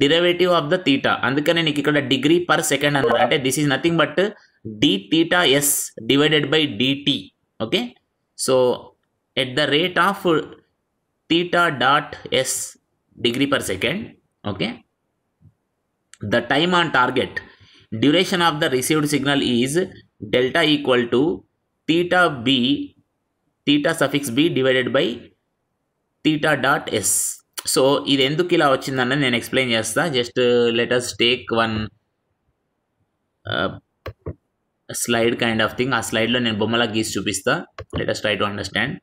derivative of the theta అందుకనే నీకు ఇక్కడ డిగ్రీ పర్ సెకండ్ అన్నారు అంటే this is nothing but d theta S divided by dt okay so at the rate of theta dot S degree per second okay the time on target duration of the received signal is delta equal to theta B theta suffix B divided by theta dot S so ఇది ఎందుకు ఇలా వచ్చిందన్నది నేను explain చేస్తా. Just let's take one slide kind of thing ఆ స్లైడ్లో నేను బొమ్మలా గీసి చూపిస్తా. లెటస్ ట్రై టు అండర్స్టాండ్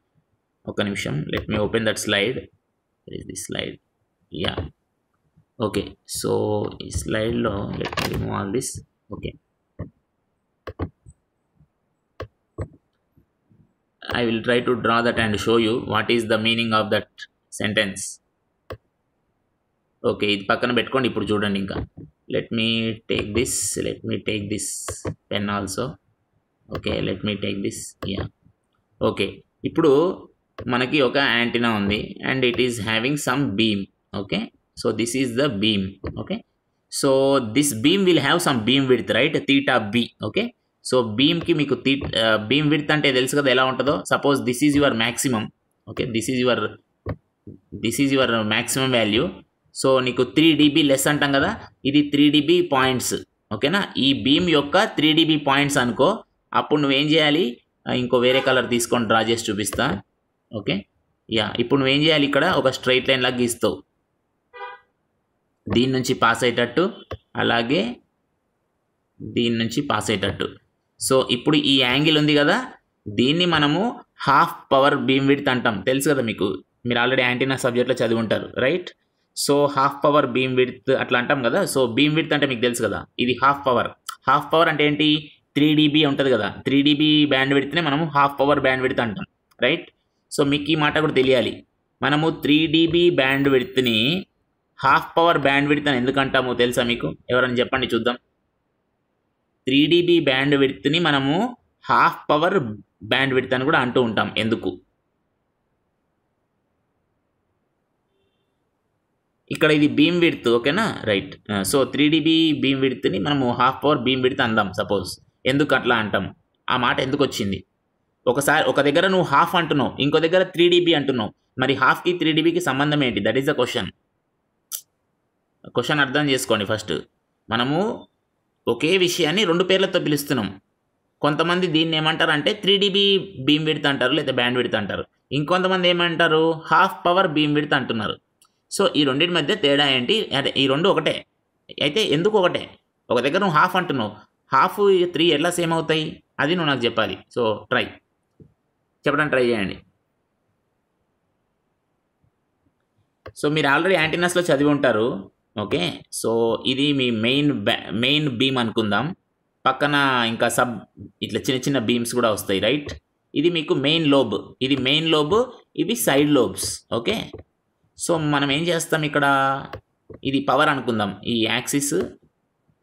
ఒక నిమిషం. Let me open that slide is the slide ya okay so ఈ స్లైడ్లో let me remove all this okay I will try to draw that and show you what is the meaning of that sentence okay ఇది పక్కన పెట్టుకోండి ఇప్పుడు చూడండి ఇంకా. Let me take this let me take this pen also okay let me take this ya okay ఇప్పుడు మనకి ఒక antenna ఉంది and it is having some beam okay so this is the beam okay so this beam will have some beam width right theta B okay so బీమ్కి మీకు తీ beam width అంటే తెలుసు కదా ఎలా ఉంటుందో? Suppose this is your maximum okay this is your this is your maximum value so నీకు three dB less అంటాం కదా? ఇది త్రీ డీబీ పాయింట్స్ ఓకేనా ఈ బీమ్ యొక్క త్రీ డీబీ పాయింట్స్ అనుకో అప్పుడు నువ్వేం చేయాలి? ఇంకో వేరే కలర్ తీసుకొని డ్రా చేసి చూపిస్తా. ఓకే యా ఇప్పుడు నువ్వేం చేయాలి ఇక్కడ? ఒక స్ట్రైట్ లైన్ లాగా గీస్తావు. దీని నుంచి పాస్ అయ్యేటట్టు అలాగే దీని నుంచి పాస్ అయ్యేటట్టు. సో ఇప్పుడు ఈ యాంగిల్ ఉంది కదా దీన్ని మనము హాఫ్ పవర్ బీమ్ విడ్త్ అంటాం. తెలుసు కదా మీకు? మీరు ఆల్రెడీ యాంటీనా సబ్జెక్ట్లో చదివి ఉంటారు right? So half power beam width అట్లా అంటాం కదా సో బీమ్ విడ్త్ అంటే మీకు తెలుసు కదా ఇది హాఫ్ పవర్. హాఫ్ పవర్ అంటే ఏంటి? త్రీ డీబీ ఉంటుంది కదా త్రీ డీబీ బ్యాండ్ విడ్త్నే మనము హాఫ్ పవర్ బ్యాండ్ విడ్త్ అంటాం రైట్? సో మీకు ఈ మాట కూడా తెలియాలి. మనము త్రీ డీబీ బ్యాండ్ విడ్త్ని హాఫ్ పవర్ బ్యాండ్ విడ్త్ అని ఎందుకు అంటామో తెలుసా మీకు? ఎవరైనా చెప్పండి చూద్దాం. త్రీ డీబీ బ్యాండ్ విడ్త్ని మనము హాఫ్ పవర్ బ్యాండ్ విడ్త్ అని కూడా అంటూ ఉంటాం. ఎందుకు? ఇక్కడ ఇది బీమ్ విడ్త్ ఓకేనా right so three dB beam విడ్త్ని మనము హాఫ్ పవర్ బీమ్ విడ్త్ అందాం సపోజ్ ఎందుకు అట్లా అంటాం? ఆ మాట ఎందుకు వచ్చింది? ఒకసారి ఒక దగ్గర నువ్వు హాఫ్ అంటున్నావు ఇంకో దగ్గర త్రీ డీబీ అంటున్నావు. మరి హాఫ్కి త్రీ డీబీకి సంబంధం ఏంటి? That is the question question అర్థం చేసుకోండి ఫస్ట్ మనము ఒకే విషయాన్ని రెండు పేర్లతో పిలుస్తున్నాం. కొంతమంది దీన్ని ఏమంటారు అంటే త్రీ డీబీ బీమ్ విడత అంటారు లేదా బ్యాండ్ విడత అంటారు. ఇంకొంతమంది ఏమంటారు? హాఫ్ పవర్ బీమ్ విడత అంటున్నారు. సో ఈ రెండింటి మధ్య తేడా ఏంటి? అదే ఈ రెండు ఒకటే. అయితే ఎందుకు ఒకటే? ఒక దగ్గర నువ్వు హాఫ్ అంటున్నావు. హాఫ్ త్రీ ఎట్లా సేమ్ అవుతాయి? అది నువ్వు నాకు చెప్పాలి. సో ట్రై చెప్పడానికి ట్రై చేయండి. సో మీరు ఆల్రెడీ యాంటీనస్లో చదివి ఉంటారు. ఓకే? సో ఇది మీ మెయిన్ బ్యా మెయిన్ బీమ్ అనుకుందాం. పక్కన ఇంకా సబ్ ఇట్లా చిన్న చిన్న బీమ్స్ కూడా వస్తాయి రైట్? ఇది మీకు మెయిన్ లోబ్. ఇది మెయిన్ లోబ్ ఇవి సైడ్ లోబ్స్. ఓకే? సో మనం ఏం చేస్తాం ఇక్కడ? ఇది పవర్ అనుకుందాం. ఈ యాక్సిస్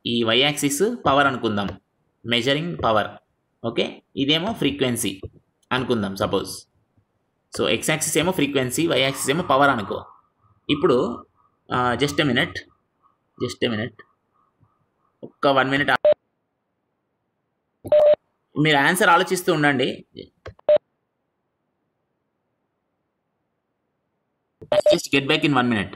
ఈ వై యాక్సిస్ పవర్ అనుకుందాం. Measuring power. ఓకే? ఇదేమో ఫ్రీక్వెన్సీ అనుకుందాం సపోజ్. సో ఎక్స్ యాక్సిస్ ఏమో ఫ్రీక్వెన్సీ వై యాక్సిస్ ఏమో పవర్ అనుకో. ఇప్పుడు just a minute just a minute ఒక్క వన్ మినిట్ మీరు ఆన్సర్ ఆలోచిస్తూ ఉండండి. Just get back in one minute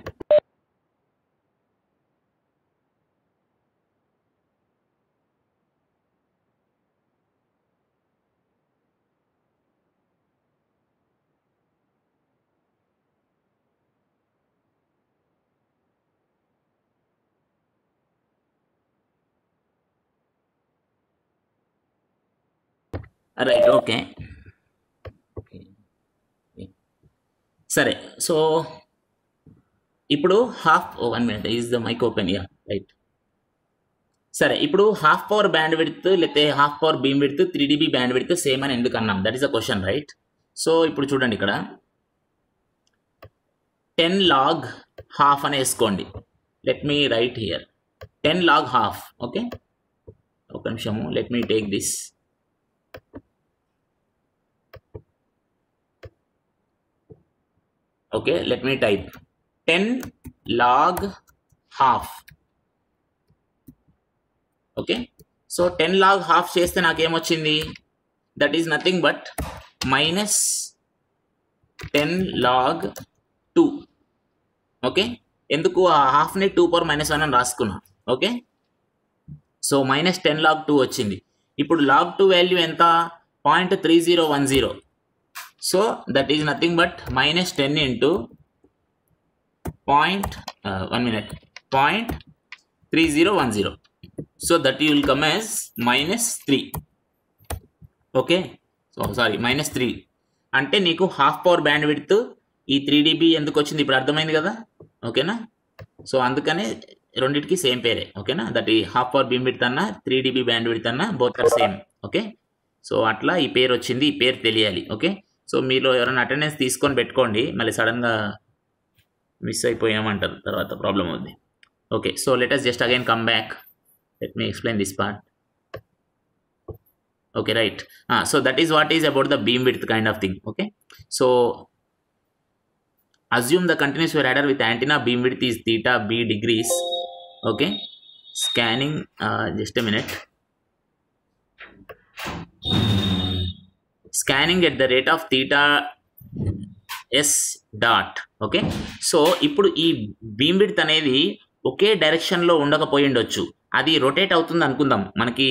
right okay సరే సో ఇప్పుడు half one minute is the mic open ya right సరే ఇప్పుడు హాఫ్ పవర్ బ్యాండ్ విడ్త్ లేకపోతే half power beam width three dB bandwidth same అని ఎందుకు అన్నాం? That is a question right so ఇప్పుడు చూడండి ఇక్కడ. టెన్ లాగ్ హాఫ్ అని వేసుకోండి. Let me write here ten log half okay ఒక నిమిషము let me take this okay let me type. 10 log half. Okay so ten log half చేస్తే నాకేమొచ్చింది? That is nothing but minus ten log two okay ఎందుకు ఆ హాఫ్ని two power minus one అని రాసుకున్నా? Okay so minus ten log two వచ్చింది. ఇప్పుడు log two value ఎంత? Point three zero one zero so that is nothing but minus ten into point one minute point three zero one zero so that you will come as minus three okay so sorry minus three అంటే నీకు half power band width ఈ three DB ఎందుకు వచ్చింది? ఇప్పుడు అర్థమైంది కదా? ఓకేనా so అందుకనే రెండింటికి సేమ్ పేరే ఓకేనా దట్ ఈ హాఫ్ పవర్ బీమ్ విడతన్న three DB band విడతన్న both are same okay so అట్లా ఈ పేరు వచ్చింది ఈ పేరు తెలియాలి ఓకే సో మీరు ఎవరైనా అటెండెన్స్ తీసుకొని పెట్టుకోండి మళ్ళీ సడన్గా మిస్ అయిపోయామంటారు తర్వాత ప్రాబ్లమ్ ఉంది okay so letters just again come back let me explain this part okay right so that is what is about the beam width kind of thing okay so assume the continuous your radar with antenna beam width is theta B degrees okay. Scanning just minute. Scanning at the rate of theta S dot. Okay. So ఇప్పుడు ఈ beam width అనేది ఒకే డైరెక్షన్లో ఉండకపోయి ఉండొచ్చు. అది rotate అవుతుంది అనుకుందాం. మనకి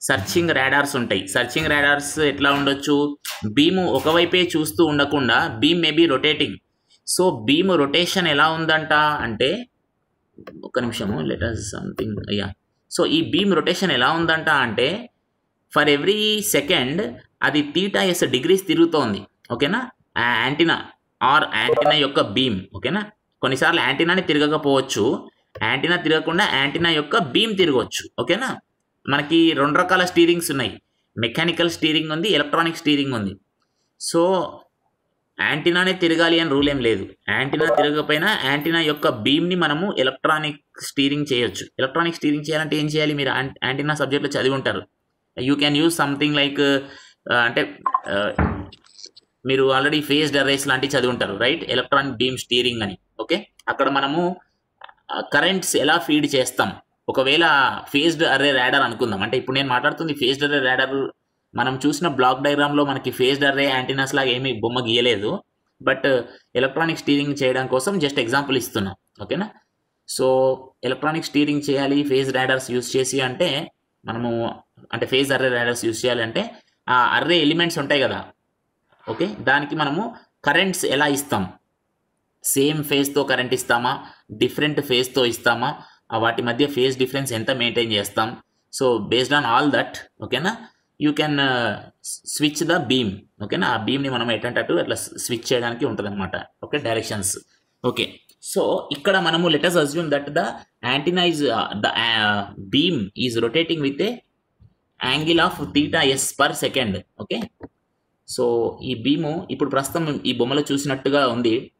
సర్చింగ్ రాడార్స్ ఉంటాయి. సర్చింగ్ రాడార్స్ ఎట్లా ఉండొచ్చు? బీమ్ ఒకవైపే చూస్తూ ఉండకుండా beam may be rotating. So beam rotation ఎలా ఉందంట అంటే ఒక నిమిషము లెటర్ సంథింగ్ అయ్యా సో ఈ బీమ్ రొటేషన్ ఎలా ఉందంట అంటే ఫర్ ఎవ్రీ సెకండ్ అది తీటా ఎస్ డిగ్రీస్ తిరుగుతోంది ఓకేనా ఆ యాంటీనా ఆర్ యాంటీనా యొక్క బీమ్ ఓకేనా కొన్నిసార్లు యాంటీనాని తిరగకపోవచ్చు యాంటీనా తిరగకుండా యాంటీనా యొక్క బీమ్ తిరగవచ్చు ఓకేనా మనకి రెండు రకాల స్టీరింగ్స్ ఉన్నాయి మెకానికల్ స్టీరింగ్ ఉంది ఎలక్ట్రానిక్ స్టీరింగ్ ఉంది. సో యాంటీనానే తిరగాలి అని రూల్ ఏం లేదు. యాంటీనా తిరగకపోయినా యాంటీనా యొక్క బీమ్ని మనము ఎలక్ట్రానిక్ స్టీరింగ్ చేయొచ్చు. ఎలక్ట్రానిక్ స్టీరింగ్ చేయాలంటే ఏం చేయాలి? మీరు యాంటీనా సబ్జెక్ట్లో చదివి ఉంటారు. You can use something like అంటే uh, మీరు ఆల్రెడీ ఫేస్ డర్రేస్ లాంటివి చదివి ఉంటారు రైట్ ఎలక్ట్రానిక్ బీమ్ స్టీరింగ్ అని ఓకే అక్కడ మనము uh, కరెంట్స్ ఎలా ఫీడ్ చేస్తాం? ఒకవేళ ఫేస్డ్ అర్రే ర్యాడర్ అనుకుందాం. అంటే ఇప్పుడు నేను మాట్లాడుతుంది ఫేస్డ్ అర్రే ర్యాడర్ మనం చూసిన బ్లాక్ డయాగ్రామ్లో మనకి ఫేస్డ్ అర్రే యాంటీనాస్ లాగా ఏమీ బొమ్మ గీయలేదు. బట్ ఎలక్ట్రానిక్ స్టీరింగ్ చేయడం కోసం జస్ట్ ఎగ్జాంపుల్ ఇస్తున్నాం. ఓకేనా సో ఎలక్ట్రానిక్ స్టీరింగ్ చేయాలి ఫేజ్ రైడర్స్ యూస్ చేసి అంటే మనము అంటే ఫేజ్ అర్రే రైడర్స్ యూస్ చేయాలంటే ఆ అర్రే ఎలిమెంట్స్ ఉంటాయి కదా. ఓకే దానికి మనము కరెంట్స్ ఎలా ఇస్తాం? సేమ్ ఫేజ్తో కరెంట్ ఇస్తామా? డిఫరెంట్ ఫేజ్తో ఇస్తామా? వాటి మధ్య ఫేజ్ డిఫరెన్స్ ఎంత మెయింటైన్ చేస్తాం? So based on all that ఓకేనా you can switch the beam ఓకేనా ఆ బీమ్ని మనం ఎట్టేటట్టు అట్లా స్విచ్ చేయడానికి ఉంటుంది అనమాట ఓకే డైరెక్షన్స్ ఓకే సో ఇక్కడ మనము let us assume that the antenna the beam is rotating with a angle of theta S per second okay so ఈ బీము ఇప్పుడు ప్రస్తుతం ఈ బొమ్మలో చూసినట్టుగా ఉంది.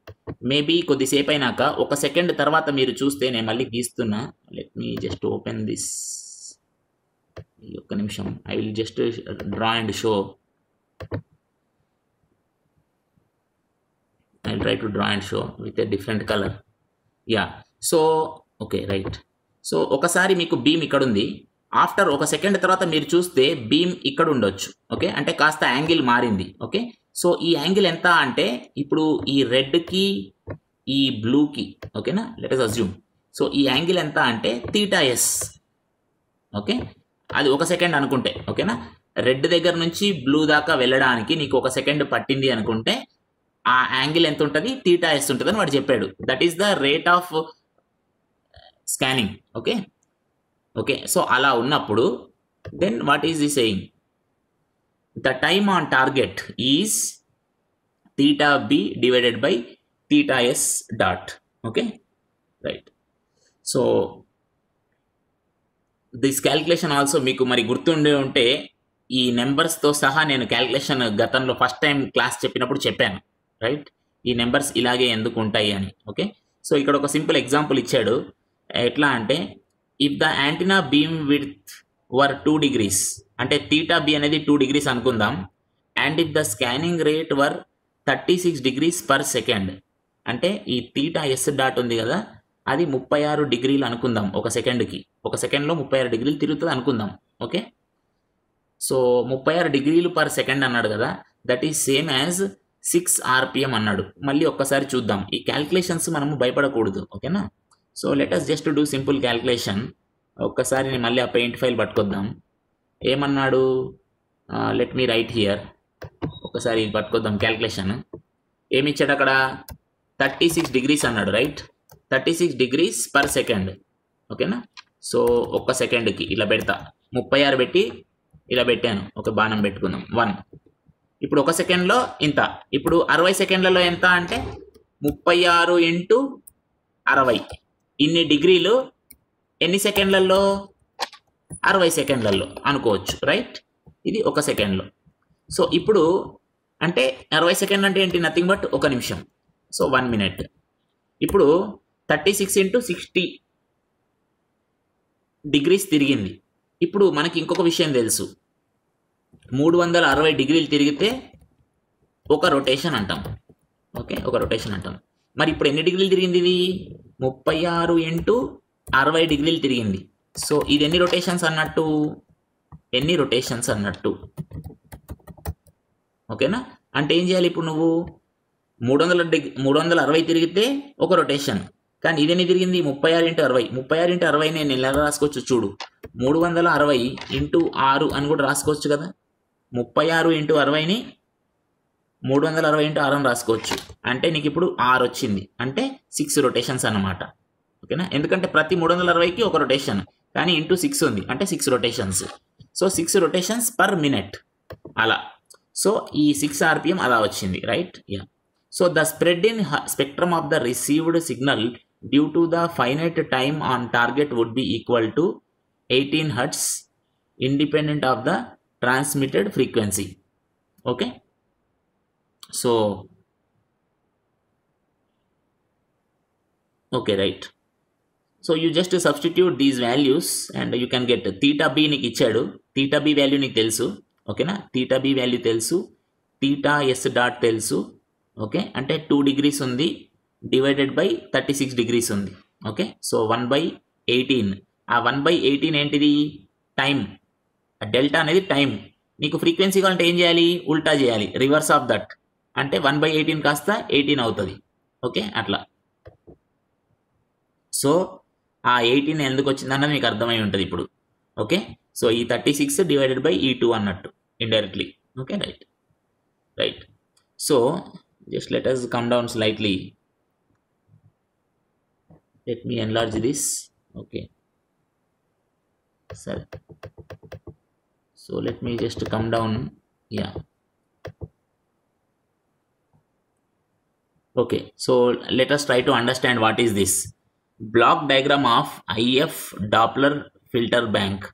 మేబీ కొద్దిసేపు అయినాక ఒక సెకండ్ తర్వాత మీరు చూస్తే నేను మళ్ళీ గీస్తున్నా. Let me just open this ఒక్క నిమిషం. I will just draw and show. I try to draw and show with a different colour. Yeah. So okay right. So ఒకసారి మీకు బీమ్ ఇక్కడ ఉంది ఆఫ్టర్ ఒక సెకండ్ తర్వాత మీరు చూస్తే బీమ్ ఇక్కడ ఉండొచ్చు ఓకే? అంటే కాస్త యాంగిల్ మారింది. ఓకే? సో ఈ యాంగిల్ ఎంత అంటే ఇప్పుడు ఈ రెడ్కి ఈ బ్లూకి ఓకేనా? లెట్ అస్ అజ్యూమ్ సో ఈ యాంగిల్ ఎంత అంటే తీటా ఎస్. ఓకే? అది ఒక సెకండ్ అనుకుంటే ఓకేనా? రెడ్ దగ్గర నుంచి బ్లూ దాకా వెళ్ళడానికి నీకు ఒక సెకండ్ పట్టింది అనుకుంటే ఆ యాంగిల్ ఎంత ఉంటుంది తీటా ఎస్ ఉంటుంది అని వాడు చెప్పాడు. That is the rate of scanning okay? Okay so అలా ఉన్నప్పుడు then what is the saying the time on target is theta B divided by theta S dot okay? Right so this calculation also మీకు మరి గుర్తుండే ఉంటే ఈ నెంబర్స్తో సహా నేను calculation గతంలో ఫస్ట్ టైం క్లాస్ చెప్పినప్పుడు చెప్పాను రైట్ ఈ నెంబర్స్ ఇలాగే ఎందుకు ఉంటాయి అని ఓకే సో ఇక్కడ ఒక సింపుల్ ఎగ్జాంపుల్ ఇచ్చాడు. ఎట్లా అంటే if the antenna beam width were two degrees అంటే తీటా బి అనేది టూ డిగ్రీస్ అనుకుందాం and if the scanning rate were thirty six degrees per second అంటే ఈ తీటా ఎస్ డాట్ ఉంది కదా అది ముప్పై ఆరు డిగ్రీలు అనుకుందాం ఒక సెకండ్కి. ఒక సెకండ్లో ముప్పై ఆరు డిగ్రీలు తిరుగుతుంది అనుకుందాం. ఓకే? సో ముప్పై ఆరు డిగ్రీలు పర్ సెకండ్ అన్నాడు కదా? That is same as six RPM అన్నాడు. మళ్ళీ ఒక్కసారి చూద్దాం. ఈ క్యాల్కులేషన్స్ మనము భయపడకూడదు. ఓకేనా? So let just do simple calculation ఒక్కసారి నేను మళ్ళీ ఆ పెయింట్ ఫైల్ పట్టుకొద్దాం. ఏమన్నాడు? లెట్ మీ రైట్ హియర్ ఒకసారి పట్టుకొద్దాం క్యాల్కులేషన్ ఏమి ఇచ్చాడు అక్కడ? థర్టీ సిక్స్ డిగ్రీస్ అన్నాడు right thirty six degrees per second. ఓకేనా? సో ఒక్క సెకండ్కి ఇలా పెడతా. ముప్పై ఆరు పెట్టి ఇలా పెట్టాను. ఒక బాణం పెట్టుకుందాం. వన్. ఇప్పుడు ఒక సెకండ్లో ఇంత. ఇప్పుడు అరవై సెకండ్లలో ఎంత అంటే ముప్పై ఆరు ఇంటూ అరవై. ఇన్ని డిగ్రీలు ఎన్ని సెకండ్లలో? అరవై సెకండ్లలో అనుకోవచ్చు. రైట్? ఇది ఒక సెకండ్లో. సో ఇప్పుడు అంటే అరవై సెకండ్ అంటే ఏంటి? నథింగ్ బట్ ఒక నిమిషం. So one minute. ఇప్పుడు thirty six into sixty degrees తిరిగింది. ఇప్పుడు మనకి ఇంకొక విషయం తెలుసు. మూడు వందల అరవై డిగ్రీలు తిరిగితే ఒక రొటేషన్ అంటాం. ఓకే? ఒక రొటేషన్ అంటాం. మరి ఇప్పుడు ఎన్ని డిగ్రీలు తిరిగింది ఇది? ముప్పై ఆరు ఇంటూ అరవై డిగ్రీలు తిరిగింది. సో ఇది ఎన్ని రొటేషన్స్ అన్నట్టు? ఎన్ని రొటేషన్స్ అన్నట్టు? ఓకేనా? అంటే ఏం చేయాలి ఇప్పుడు నువ్వు? మూడు వందల డిగ్ మూడు వందల అరవై తిరిగితే ఒక రొటేషన్. కానీ ఇదేని తిరిగింది? ముప్పై ఆరు ఇంటూ అరవై. ముప్పై ఆరు ఇంటూ అరవై నేను ఎలా రాసుకోవచ్చు చూడు. మూడు వందల అరవై ఇంటూ ఆరు అని కూడా రాసుకోవచ్చు కదా. ముప్పై ఆరు ఇంటూ అరవైని మూడు వందల అరవై ఇంటూ ఆరు అని రాసుకోవచ్చు. అంటే నీకు ఇప్పుడు ఆరు వచ్చింది. అంటే సిక్స్ రొటేషన్స్ అన్నమాట. ఓకేనా? ఎందుకంటే ప్రతి మూడు వందల అరవైకి ఒక రొటేషన్ కానీ ఇంటూ సిక్స్ ఉంది. అంటే six rotations so six rotations per minute అలా. సో ఈ సిక్స్ ఆర్పిఎం అలా వచ్చింది. Right yeah so the spread in spectrum of the received signal due to the finite time on target would be equal to eighteen hertz independent of the transmitted frequency okay so okay right so you just substitute these values and you can get theta B నీకు ఇచ్చాడు theta B value నీకు తెలుసు ఓకేనా theta B value తెలుసు theta yes dot తెలుసు okay అంటే two degrees ఉంది divided by thirty six degrees ఉంది. Okay so one by eighteen ఆ వన్ బై ఎయిటీన్ ఏంటిది? టైం డెల్టా అనేది టైం నీకు ఫ్రీక్వెన్సీ కావాలంటే ఏం చేయాలి? ఉల్టా చేయాలి. రివర్స్ ఆఫ్ దట్ అంటే వన్ బై ఎయిటీన్ కాస్త ఎయిటీన్ అవుతుంది. ఓకే అట్లా. సో ఆ ఎయిటీన్ ఎందుకు వచ్చిందన్నది మీకు అర్థమై ఉంటుంది ఇప్పుడు. ఓకే సో ఈ థర్టీ సిక్స్ డివైడెడ్ బై ఈ టూ అన్నట్టు indirectly okay right right so just let us come down slightly let me enlarge this okay sir so let me just come down yeah okay so let us try to understand what is this block diagram of if doppler filter bank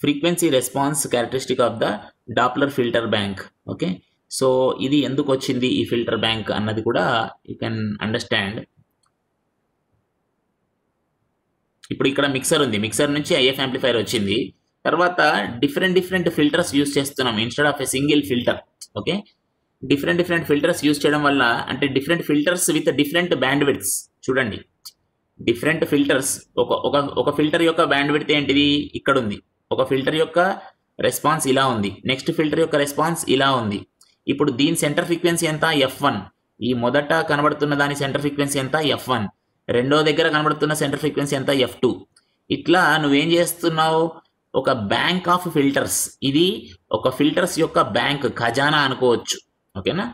frequency response characteristic of the doppler filter bank okay so ఇది ఎందుకు వచ్చింది ఈ filter bank అన్నది కూడా you can understand ఇప్పుడు ఇక్కడ mixer ఉంది. Mixer నుంచి ఐఎఫ్ యాంప్లిఫైర్ వచ్చింది. తర్వాత డిఫరెంట్ డిఫరెంట్ ఫిల్టర్స్ యూస్ చేస్తున్నాం. Instead of a single filter okay different different filters use చేయడం వల్ల అంటే different filters with different band widths చూడండి. డిఫరెంట్ ఫిల్టర్స్ ఒక ఒక ఒక ఫిల్టర్ యొక్క బ్యాండ్ విడ్త్ ఏంటిది? ఇక్కడ ఉంది. ఒక ఫిల్టర్ యొక్క రెస్పాన్స్ ఇలా ఉంది. నెక్స్ట్ ఫిల్టర్ యొక్క రెస్పాన్స్ ఇలా ఉంది. ఇప్పుడు దీని సెంటర్ ఫ్రీక్వెన్సీ ఎంత? ఎఫ్ వన్ ఈ మొదట కనబడుతున్న దాని సెంటర్ ఫ్రీక్వెన్సీ ఎంత? ఎఫ్ వన్ రెండో దగ్గర కనబడుతున్న సెంటర్ ఫ్రీక్వెన్సీ ఎంత? ఎఫ్ టూ ఇట్లా నువ్వేం చేస్తున్నావు? ఒక బ్యాంక్ ఆఫ్ ఫిల్టర్స్. ఇది ఒక ఫిల్టర్స్ యొక్క బ్యాంక్. ఖజానా అనుకోవచ్చు. ఓకేనా?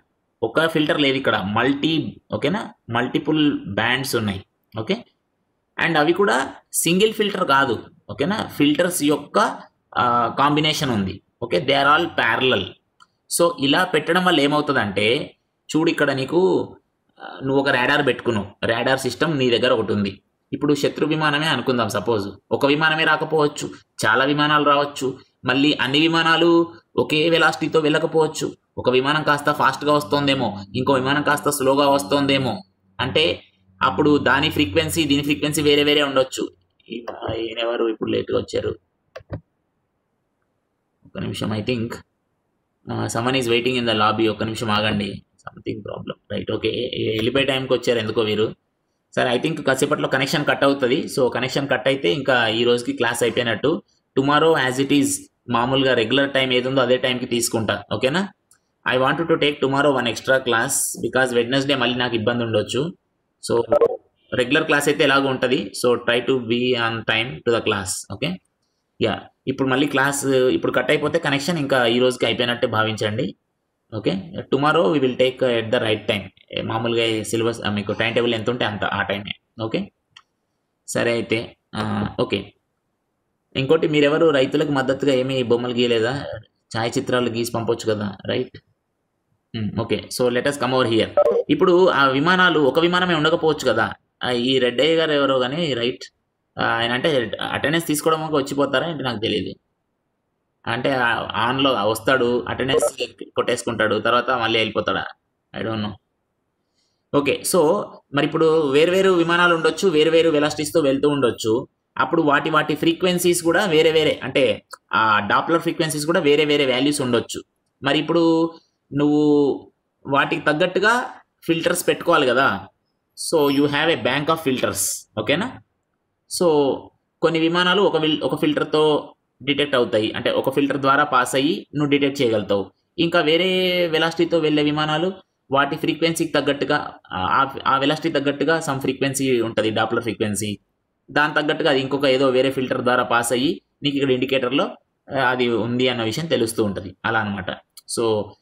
ఒక ఫిల్టర్ లేదు ఇక్కడ. మల్టీ ఓకేనా? మల్టిపుల్ బ్యాండ్స్ ఉన్నాయి. ఓకే? అండ్ అవి కూడా సింగిల్ ఫిల్టర్ కాదు. ఓకేనా? ఫిల్టర్స్ యొక్క కాంబినేషన్ ఉంది. Okay? They are all parallel. So ఇలా పెట్టడం వల్ల ఏమవుతుందంటే చూడు ఇక్కడ నీకు నువ్వు ఒక రాడార్ పెట్టుకున్నావు. రాడార్ సిస్టమ్ నీ దగ్గర ఒకటి ఉంది. ఇప్పుడు శత్రు విమానమే అనుకుందాం సపోజ్. ఒక విమానమే రాకపోవచ్చు చాలా విమానాలు రావచ్చు మళ్ళీ అన్ని విమానాలు ఒకే వెలాసిటీతో వెళ్ళకపోవచ్చు. ఒక విమానం కాస్త ఫాస్ట్గా వస్తోందేమో ఇంకో విమానం కాస్త స్లోగా వస్తోందేమో. అంటే అప్పుడు దాని ఫ్రీక్వెన్సీ దీని ఫ్రీక్వెన్సీ వేరే వేరే ఉండొచ్చు. ఈ- ఈయనెవరు ఇప్పుడు లేట్గా వచ్చారు? ఒక నిమిషం I think. Someone is waiting in the lobby ఒక నిమిషం ఆగండి. సంథింగ్ ప్రాబ్లం రైట్ ఓకే వెళ్ళిపోయే టైంకి వచ్చారు ఎందుకో మీరు? సరే ఐ థింక్ కాసేపట్లో కనెక్షన్ కట్ అవుతుంది. సో కనెక్షన్ కట్ అయితే ఇంకా ఈ రోజుకి క్లాస్ అయిపోయినట్టు. టుమారో యాజ్ ఇట్ ఈజ్ మామూలుగా రెగ్యులర్ టైం ఏది ఉందో అదే టైంకి తీసుకుంటా. ఓకేనా I want to take tomorrow one extra class because Wednesday మళ్ళీ నాకు ఇబ్బంది ఉండొచ్చు. సో రెగ్యులర్ క్లాస్ అయితే ఎలాగో ఉంటుంది. So try to be on time to the class okay yeah ఇప్పుడు మళ్ళీ క్లాస్ ఇప్పుడు కట్ అయిపోతే కనెక్షన్ ఇంకా ఈ రోజుకి అయిపోయినట్టే భావించండి. Okay tomorrow we will take at the right time మామూలుగా సిలబస్ మీకు టైం టేబుల్ ఎంత ఉంటే అంత ఆ టైమే. ఓకే సరే అయితే ఓకే ఇంకోటి మీరెవరు రైతులకు మద్దతుగా ఏమీ బొమ్మలు గీయలేదా? ఛాయాచిత్రాలు గీసి పంపొచ్చు కదా right okay so let us come over here ఇప్పుడు ఆ విమానాలు ఒక విమానమే ఉండకపోవచ్చు కదా. ఈ రెడ్డయ్య గారు ఎవరో కానీ రైట్ ఆయన అంటే అటెండెన్స్ తీసుకోవడం వచ్చిపోతారా అంటే నాకు తెలియదు. అంటే ఆన్లో వస్తాడు అటెండెన్స్ కొట్టేసుకుంటాడు తర్వాత మళ్ళీ వెళ్ళిపోతాడా? I don't know okay so మరి ఇప్పుడు వేరు విమానాలు ఉండొచ్చు వేరు వేరు వెలాసిటీస్తో వెళ్తూ ఉండొచ్చు. అప్పుడు వాటి వాటి ఫ్రీక్వెన్సీస్ కూడా వేరే వేరే అంటే ఆ డాప్లర్ ఫ్రీక్వెన్సీస్ కూడా వేరే వేరే వాల్యూస్ ఉండొచ్చు. మరి ఇప్పుడు నువ్వు వాటికి తగ్గట్టుగా ఫిల్టర్స్ పెట్టుకోవాలి కదా? So you have a bank of filters ఓకేనా సో కొన్ని విమానాలు ఒక ఒక ఫిల్టర్తో డిటెక్ట్ అవుతాయి. అంటే ఒక ఫిల్టర్ ద్వారా పాస్ అయ్యి నువ్వు డిటెక్ట్ చేయగలుగుతావు. ఇంకా వేరే వెలాసిటీతో వెళ్ళే విమానాలు వాటి ఫ్రీక్వెన్సీకి తగ్గట్టుగా ఆ- ఆ వెలాసిటీ తగ్గట్టుగా సమ్ ఫ్రీక్వెన్సీ ఉంటుంది డాప్లర్ ఫ్రీక్వెన్సీ. దాని తగ్గట్టుగా అది ఇంకొక ఏదో వేరే ఫిల్టర్ ద్వారా పాస్ అయ్యి నీకు ఇక్కడ ఇండికేటర్లో అది ఉంది అన్న విషయం తెలుస్తూ ఉంటుంది. అలా అనమాట so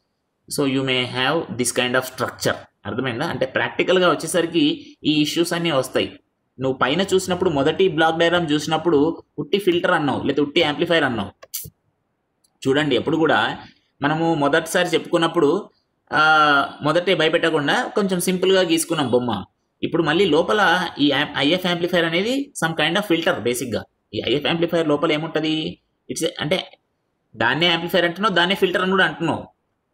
so you may have this kind of structure. అర్థమైందా? అంటే ప్రాక్టికల్గా వచ్చేసరికి ఈ ఇష్యూస్ అన్నీ వస్తాయి. నువ్వు పైన చూసినప్పుడు మొదటి బ్లాక్ డయాగ్రామ్ చూసినప్పుడు ఉట్టి ఫిల్టర్ అన్నావు లేదా ఉట్టి యాంప్లిఫైర్ అన్నావు. చూడండి ఎప్పుడు కూడా మనము మొదటిసారి చెప్పుకున్నప్పుడు మొదటే భయపెట్టకుండా కొంచెం సింపుల్గా గీసుకున్నాం బొమ్మ. ఇప్పుడు మళ్ళీ లోపల ఈ ఐఎఫ్ యాంప్లిఫైర్ అనేది సమ్ కైండ్ ఆఫ్ ఫిల్టర్ బేసిక్గా ఈ ఐఎఫ్ యాంప్లిఫైర్ లోపల ఏముంటుంది? ఇట్స్ అంటే దాన్నే యాంప్లిఫైర్ అంటున్నావు దాన్నే ఫిల్టర్ అని కూడా అంటున్నావు.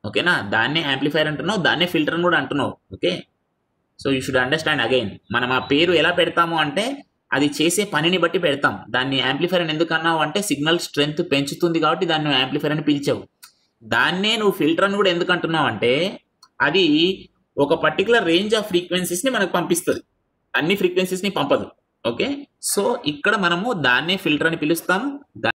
ఓకేనా? దాన్నే యాంప్లిఫైర్ అంటున్నావు దాన్నే ఫిల్టర్ అని కూడా అంటున్నావు. Okay? So you should understand again మనం ఆ పేరు ఎలా పెడతాము అంటే అది చేసే పనిని బట్టి పెడతాం. దాన్ని యాంప్లిఫైర్ అని ఎందుకు అన్నావు అంటే సిగ్నల్ స్ట్రెంగ్త్ పెంచుతుంది కాబట్టి దాన్ని యాంప్లిఫైర్ అని పిలిచావు. దాన్నే నువ్వు ఫిల్టర్ అని కూడా ఎందుకు అంటున్నావు అంటే అది ఒక పర్టికులర్ రేంజ్ ఆఫ్ ఫ్రీక్వెన్సీస్ని మనకు పంపిస్తుంది. అన్ని ఫ్రీక్వెన్సీస్ని పంపదు. ఓకే సో ఇక్కడ మనము దాన్నే ఫిల్టర్ అని పిలుస్తాము